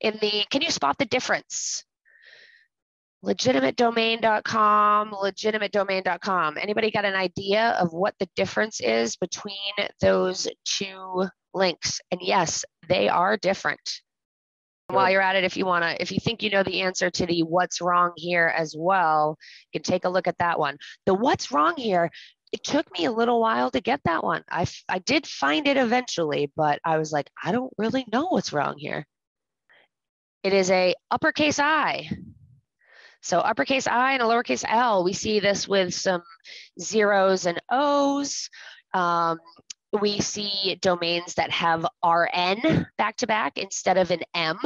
in the, can you spot the difference? legitimatedomain.com, legitimatedomain.com. Anybody got an idea of what the difference is between those two links? And yes, they are different. While you're at it, if you want to, if you think you know the answer to the what's wrong here as well, you can take a look at that one. The what's wrong here it took me a little while to get that one. I, I did find it eventually, but I was like, I don't really know what's wrong here. It is a uppercase I. So uppercase I and a lowercase L, we see this with some zeros and O's. Um, we see domains that have RN back to back instead of an M.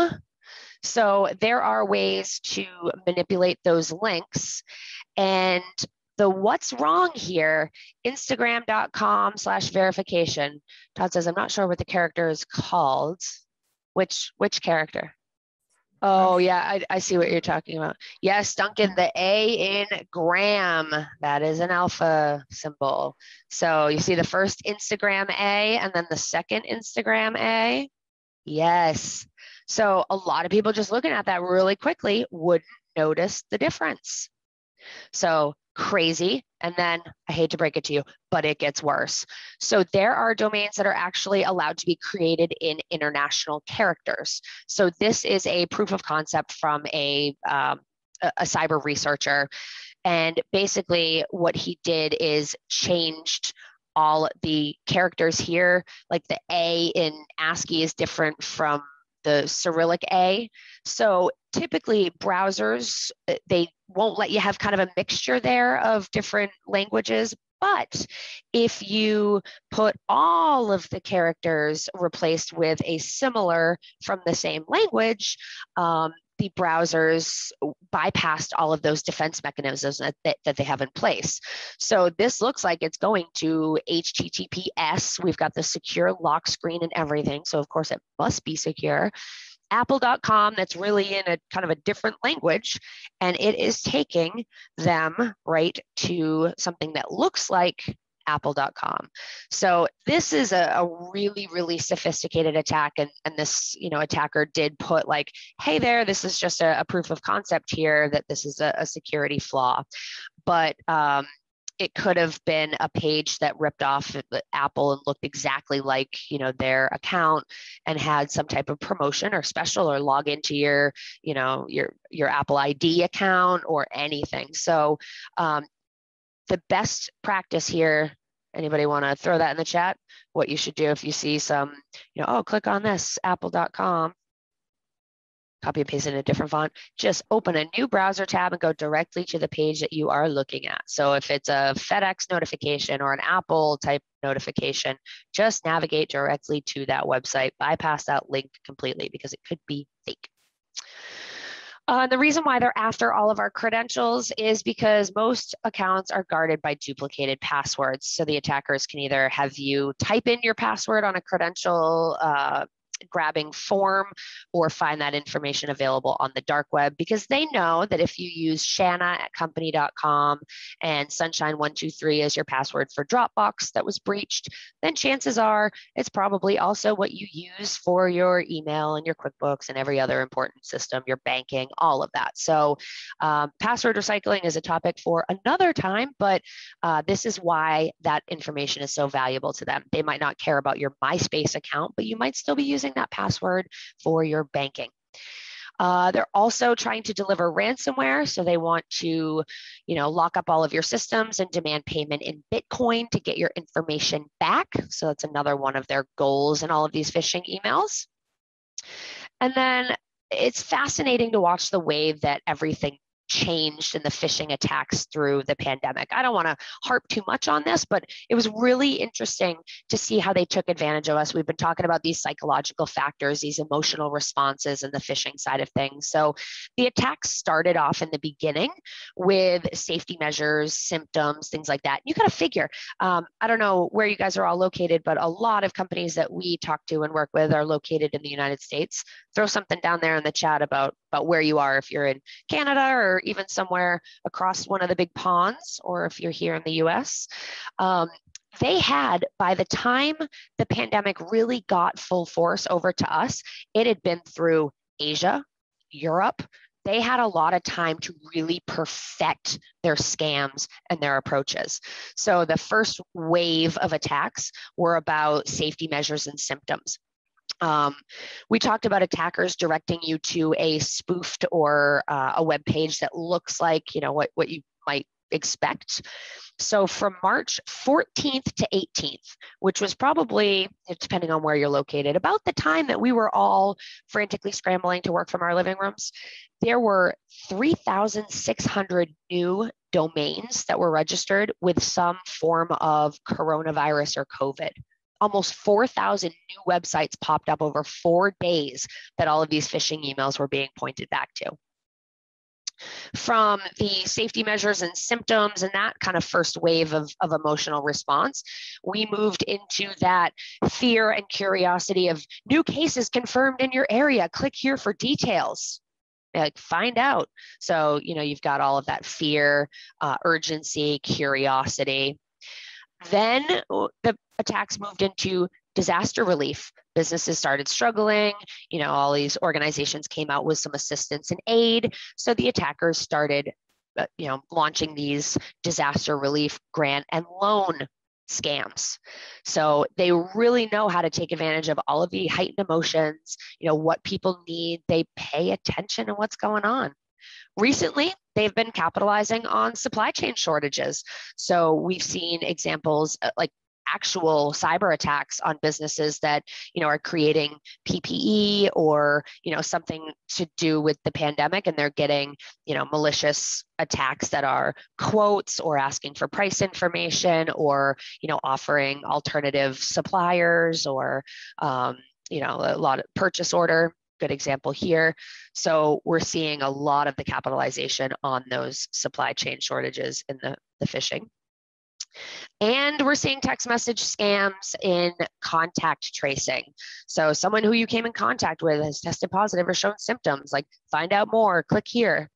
So there are ways to manipulate those links. And the what's wrong here, Instagram.com slash verification. Todd says, I'm not sure what the character is called. Which which character? Oh yeah, I, I see what you're talking about. Yes, Duncan, the A in gram, that is an alpha symbol. So you see the first Instagram A and then the second Instagram A. Yes. So a lot of people just looking at that really quickly wouldn't notice the difference. So crazy. And then I hate to break it to you, but it gets worse. So there are domains that are actually allowed to be created in international characters. So this is a proof of concept from a, um, a cyber researcher. And basically, what he did is changed all the characters here. Like the A in ASCII is different from the Cyrillic A. So typically browsers, uh, they won't let you have kind of a mixture there of different languages. But if you put all of the characters replaced with a similar from the same language, um, the browsers bypassed all of those defense mechanisms that, that, that, they have in place. So this looks like it's going to HTTPS. We've got the secure lock screen and everything. So of course it must be secure. Apple.com that's really in a kind of a different language, and it is taking them right to something that looks like apple.com so this is a, a, really really sophisticated attack and, and this you know attacker did put like hey there this is just a, a proof of concept here that this is a, a security flaw. But um, it could have been a page that ripped off Apple and looked exactly like you know their account and had some type of promotion or special or log into your you know your your Apple ID account or anything. So um, the best practice here. Anybody want to throw that in the chat? What you should do if you see some, you know, oh, click on this, apple.com copy and paste in a different font, just open a new browser tab and go directly to the page that you are looking at. So if it's a FedEx notification or an Apple type notification, just navigate directly to that website, bypass that link completely because it could be fake. Uh, the reason why they're after all of our credentials is because most accounts are guarded by duplicated passwords. So the attackers can either have you type in your password on a credential uh, grabbing form or find that information available on the dark web because they know that if you use Shanna at company.com and sunshine123 as your password for Dropbox that was breached, then chances are it's probably also what you use for your email and your QuickBooks and every other important system, your banking, all of that. So, um, password recycling is a topic for another time, but uh, this is why that information is so valuable to them. They might not care about your MySpace account, but you might still be using that password for your banking. Uh, they're also trying to deliver ransomware. So they want to, you know, lock up all of your systems and demand payment in Bitcoin to get your information back. So that's another one of their goals in all of these phishing emails. And then it's fascinating to watch the way that everything changed in the phishing attacks through the pandemic. I don't want to harp too much on this, but it was really interesting to see how they took advantage of us. We've been talking about these psychological factors, these emotional responses, and the phishing side of things. So the attacks started off in the beginning with safety measures, symptoms, things like that. You got to figure, um, I don't know where you guys are all located, but a lot of companies that we talk to and work with are located in the United States. Throw something down there in the chat about, about where you are if you're in Canada or or even somewhere across one of the big ponds, or if you're here in the US. Um, they had, by the time the pandemic really got full force over to us, it had been through Asia, Europe. They had a lot of time to really perfect their scams and their approaches. So the first wave of attacks were about safety measures and symptoms. Um, we talked about attackers directing you to a spoofed or uh, a web page that looks like you know what, what you might expect. So from March 14th to 18th, which was probably, depending on where you're located, about the time that we were all frantically scrambling to work from our living rooms, there were 3,600 new domains that were registered with some form of coronavirus or COVID. Almost 4,000 new websites popped up over four days that all of these phishing emails were being pointed back to from the safety measures and symptoms and that kind of first wave of, of emotional response, we moved into that fear and curiosity of new cases confirmed in your area. Click here for details. Like find out. So, you know, you've got all of that fear, uh, urgency, curiosity. Then the attacks moved into disaster relief. Businesses started struggling. You know all these organizations came out with some assistance and aid. So the attackers started uh, you know launching these disaster relief grant and loan scams. So they really know how to take advantage of all of the heightened emotions you know what people need. They pay attention to what's going on recently they've been capitalizing on supply chain shortages. So we've seen examples uh, like actual cyber attacks on businesses that you know are creating PPE or you know something to do with the pandemic and they're getting you know malicious attacks that are quotes or asking for price information or you know offering alternative suppliers or um, you know a lot of purchase order good example here so we're seeing a lot of the capitalization on those supply chain shortages in the, the phishing and we're seeing text message scams in contact tracing. So, someone who you came in contact with has tested positive or shown symptoms, like find out more, click here.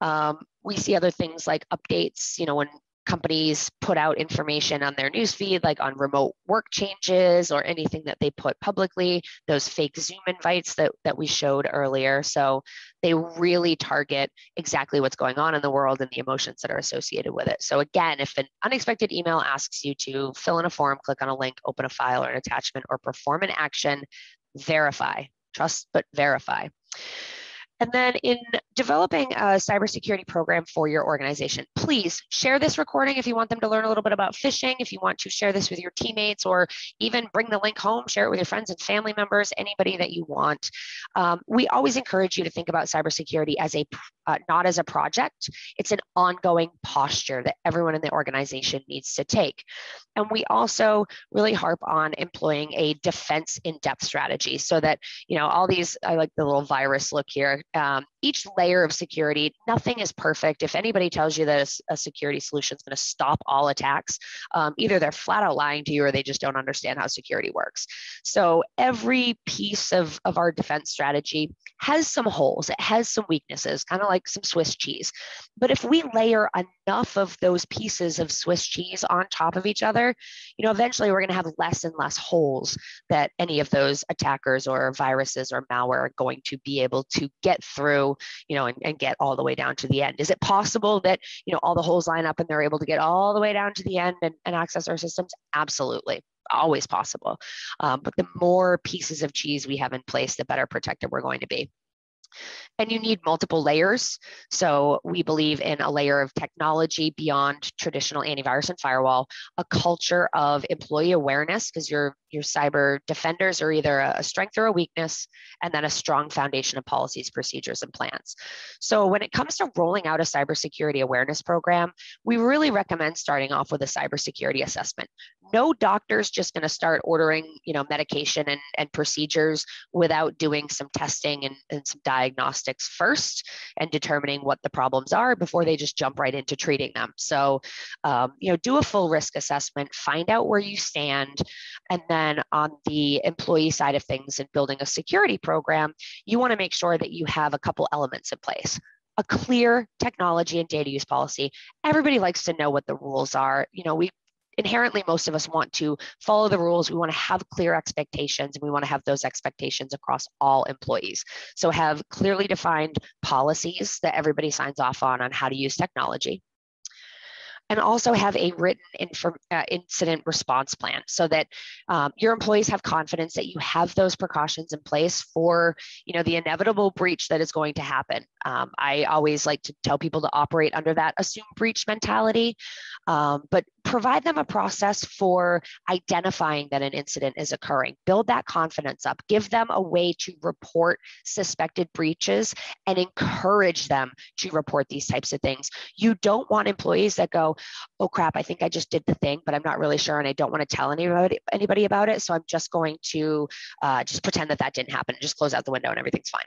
Um, we see other things like updates, you know, when companies put out information on their newsfeed, like on remote work changes or anything that they put publicly, those fake Zoom invites that, that we showed earlier. So they really target exactly what's going on in the world and the emotions that are associated with it. So again, if an unexpected email asks you to fill in a form, click on a link, open a file or an attachment, or perform an action, verify. Trust but verify. And then in developing a cybersecurity program for your organization, please share this recording if you want them to learn a little bit about phishing, if you want to share this with your teammates or even bring the link home, share it with your friends and family members, anybody that you want. Um, we always encourage you to think about cybersecurity as a uh, not as a project. It's an ongoing posture that everyone in the organization needs to take. And we also really harp on employing a defense in depth strategy so that, you know, all these, I like the little virus look here. Um, each layer of security, nothing is perfect. If anybody tells you that a, a security solution is going to stop all attacks, um, either they're flat out lying to you or they just don't understand how security works. So every piece of, of our defense strategy has some holes, it has some weaknesses, kind of like some Swiss cheese. But if we layer enough of those pieces of Swiss cheese on top of each other, you know, eventually we're going to have less and less holes that any of those attackers or viruses or malware are going to be able to get through, you know, and, and get all the way down to the end. Is it possible that, you know, all the holes line up and they're able to get all the way down to the end and, and access our systems? Absolutely always possible. Um, but the more pieces of cheese we have in place, the better protected we're going to be. And you need multiple layers. So we believe in a layer of technology beyond traditional antivirus and firewall, a culture of employee awareness, because your your cyber defenders are either a strength or a weakness, and then a strong foundation of policies, procedures, and plans. So when it comes to rolling out a cybersecurity awareness program, we really recommend starting off with a cybersecurity assessment. No doctor's just going to start ordering, you know, medication and, and procedures without doing some testing and, and some diagnostics first and determining what the problems are before they just jump right into treating them. So, um, you know, do a full risk assessment, find out where you stand, and then on the employee side of things and building a security program, you want to make sure that you have a couple elements in place a clear technology and data use policy. Everybody likes to know what the rules are. You know, we inherently most of us want to follow the rules. We want to have clear expectations and we want to have those expectations across all employees. So have clearly defined policies that everybody signs off on on how to use technology. And also have a written uh, incident response plan so that um, your employees have confidence that you have those precautions in place for you know the inevitable breach that is going to happen. Um, i always like to tell people to operate under that assume breach mentality. Um, but provide them a process for identifying that an incident is occurring build that confidence up give them a way to report suspected breaches and encourage them to report these types of things you don't want employees that go oh crap, I think I just did the thing, but I'm not really sure and I don't want to tell anybody anybody about it. So I'm just going to uh, just pretend that that didn't happen and just close out the window and everything's fine.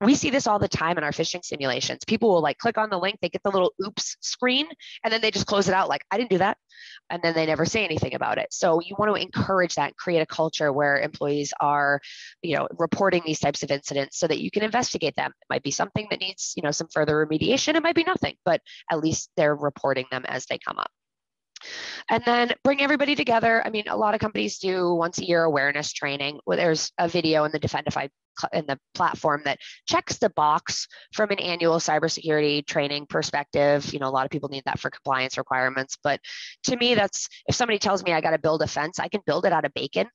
We see this all the time in our phishing simulations. People will like click on the link, they get the little oops screen, and then they just close it out like, I didn't do that. And then they never say anything about it. So you want to encourage that, create a culture where employees are, you know, reporting these types of incidents so that you can investigate them. It might be something that needs, you know, some further remediation. It might be nothing, but at least they're reporting them as they come up. And then bring everybody together. I mean, a lot of companies do once a year awareness training where there's a video in the Defendify in the platform that checks the box from an annual cybersecurity training perspective. You know, a lot of people need that for compliance requirements. But to me, that's if somebody tells me I got to build a fence, I can build it out of bacon.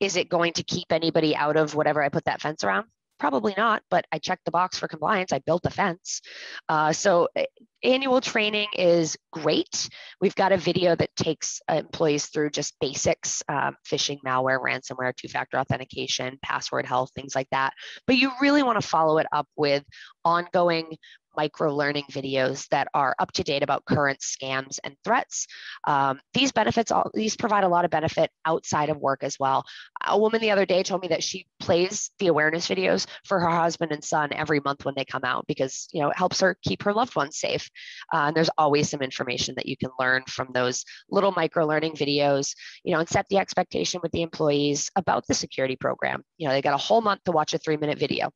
Is it going to keep anybody out of whatever I put that fence around? Probably not, but I checked the box for compliance. I built the fence. Uh, so eh, annual training is great. We've got a video that takes uh, employees through just basics, um, phishing, malware, ransomware, two-factor authentication, password health, things like that. But you really want to follow it up with ongoing micro learning videos that are up to date about current scams and threats. Um, these benefits, all these provide a lot of benefit outside of work as well. A woman the other day told me that she plays the awareness videos for her husband and son every month when they come out because you know it helps her keep her loved ones safe. Uh, and there's always some information that you can learn from those little micro learning videos. You know, and set the expectation with the employees about the security program. You know, they got a whole month to watch a three minute video.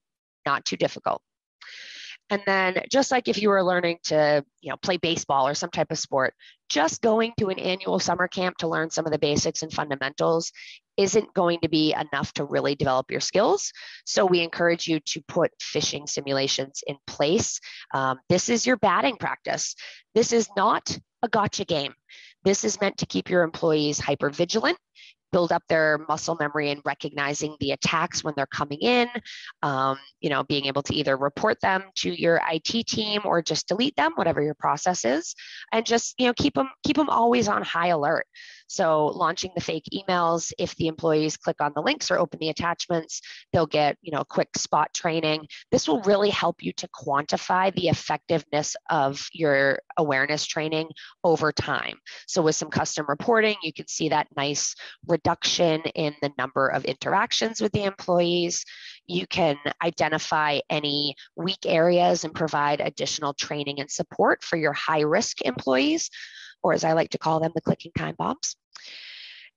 Not too difficult. And then just like if you were learning to, you know, play baseball or some type of sport, just going to an annual summer camp to learn some of the basics and fundamentals isn't going to be enough to really develop your skills. So we encourage you to put phishing simulations in place. Um, this is your batting practice. This is not a gotcha game. This is meant to keep your employees hyper vigilant build up their muscle memory in recognizing the attacks when they're coming in um, you know being able to either report them to your it team or just delete them whatever your process is and just you know keep them keep them always on high alert so launching the fake emails, if the employees click on the links or open the attachments, they'll get, you know, quick spot training. This will really help you to quantify the effectiveness of your awareness training over time. So with some custom reporting, you can see that nice reduction in the number of interactions with the employees. You can identify any weak areas and provide additional training and support for your high risk employees or as I like to call them, the clicking time bombs.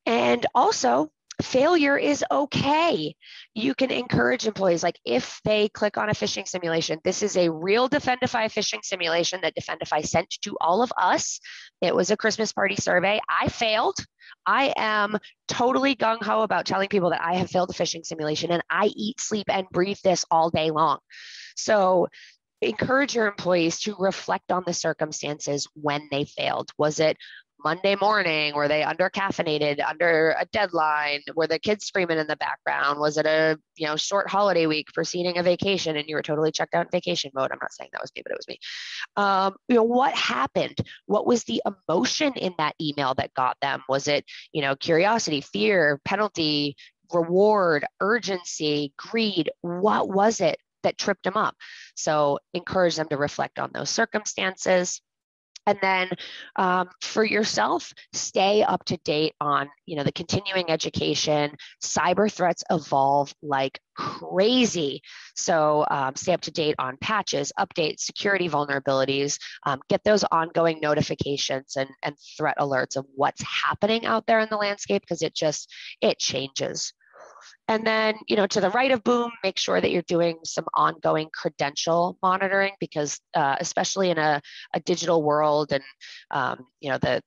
And also, failure is okay. You can encourage employees, like if they click on a phishing simulation, this is a real Defendify phishing simulation that Defendify sent to all of us. It was a Christmas party survey. I failed. I am totally gung ho about telling people that I have failed a phishing simulation and I eat, sleep, and breathe this all day long. So encourage your employees to reflect on the circumstances when they failed. Was it Monday morning? Were they under caffeinated, under a deadline? Were the kids screaming in the background? Was it a you know short holiday week preceding a vacation and you were totally checked out in vacation mode? I'm not saying that was me, but it was me. Um, you know what happened? What was the emotion in that email that got them? Was it you know curiosity, fear, penalty, reward, urgency, greed? What was it? That tripped them up. So encourage them to reflect on those circumstances. And then um, for yourself, stay up to date on you know the continuing education. Cyber threats evolve like crazy, so um, stay up to date on patches, updates, security vulnerabilities. Um, get those ongoing notifications and, and threat alerts of what's happening out there in the landscape because it just it changes and then, you know, to the right of Boom, make sure that you're doing some ongoing credential monitoring because, uh, especially in a, a digital world and, um, you know, the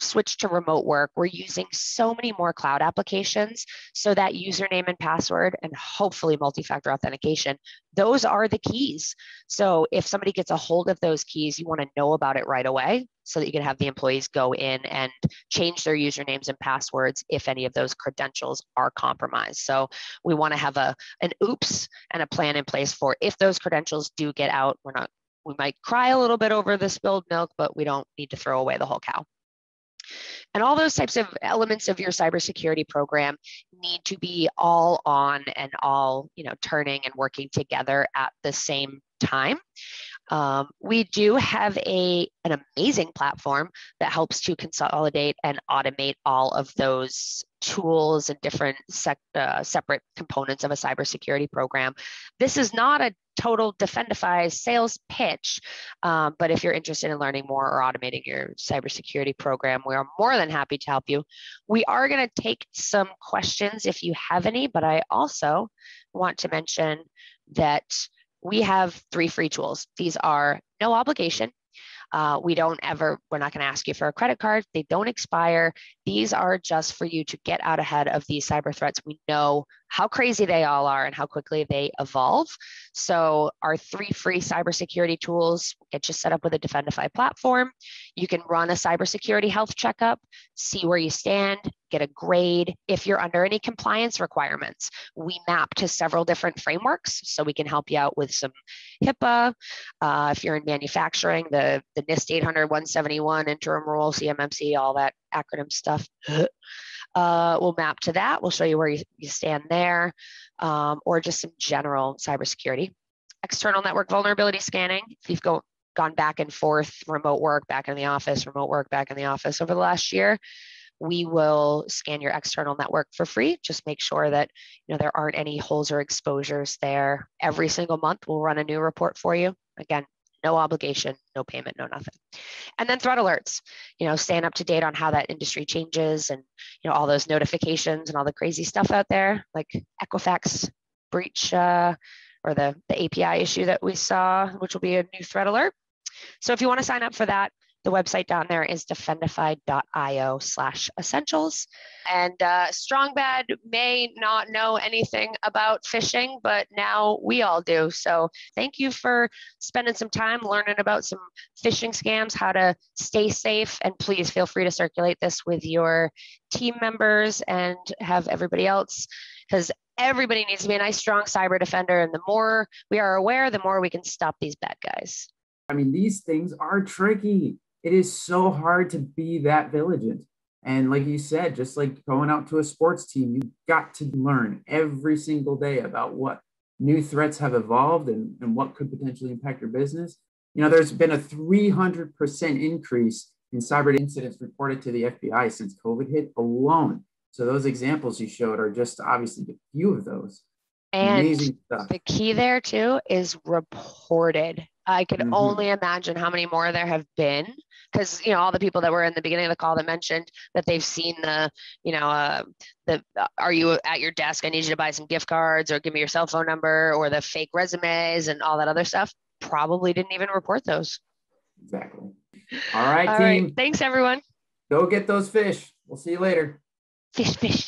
switched to remote work, we're using so many more cloud applications. So that username and password and hopefully multi-factor authentication, those are the keys. So if somebody gets a hold of those keys, you want to know about it right away so that you can have the employees go in and change their usernames and passwords if any of those credentials are compromised. So we want to have a an oops and a plan in place for if those credentials do get out, we're not we might cry a little bit over the spilled milk, but we don't need to throw away the whole cow. And all those types of elements of your cybersecurity program need to be all on and all, you know, turning and working together at the same time. Um, we do have a, an amazing platform that helps to consolidate and automate all of those tools and different sec, uh, separate components of a cybersecurity program. This is not a total Defendify sales pitch, um, but if you're interested in learning more or automating your cybersecurity program, we are more than happy to help you. We are going to take some questions if you have any, but I also want to mention that we have three free tools. These are no obligation. Uh, we don't ever, we're not going to ask you for a credit card. They don't expire. These are just for you to get out ahead of these cyber threats. We know how crazy they all are and how quickly they evolve. So, our three free cybersecurity tools get you set up with a Defendify platform. You can run a cybersecurity health checkup, see where you stand, get a grade if you're under any compliance requirements. We map to several different frameworks, so we can help you out with some HIPAA. Uh, if you're in manufacturing, the, the NIST 800 171, interim rule, CMMC, all that acronym stuff. Uh, we'll map to that. We'll show you where you, you stand there, um, or just some general cybersecurity. External network vulnerability scanning. If you've go, gone back and forth, remote work, back in the office, remote work, back in the office over the last year, we will scan your external network for free. Just make sure that you know there aren't any holes or exposures there. Every single month, we'll run a new report for you. Again, no obligation, no payment, no nothing. And then threat alerts, you know, staying up to date on how that industry changes and, you know, all those notifications and all the crazy stuff out there, like Equifax breach uh, or the, the API issue that we saw, which will be a new threat alert. So if you want to sign up for that, the website down there is defendify.io slash essentials. And uh, Strongbad may not know anything about phishing, but now we all do. So thank you for spending some time learning about some phishing scams, how to stay safe. And please feel free to circulate this with your team members and have everybody else because everybody needs to be a nice, strong cyber defender. And the more we are aware, the more we can stop these bad guys. I mean, these things are tricky it is so hard to be that vigilant. And like you said, just like going out to a sports team, you've got to learn every single day about what new threats have evolved and, and what could potentially impact your business. You know, there's been a 300% increase in cyber incidents reported to the FBI since COVID hit alone. So those examples you showed are just obviously a few of those. And the key there too is reported. I can mm-hmm. only imagine how many more there have been because you know all the people that were in the beginning of the call that mentioned that they've seen the you know uh, the uh, are you at your desk? I need you to buy some gift cards or give me your cell phone number or the fake resumes and all that other stuff. Probably didn't even report those. Exactly. All right, all team. Right. Thanks, everyone. Go get those fish. We'll see you later. Fish, fish.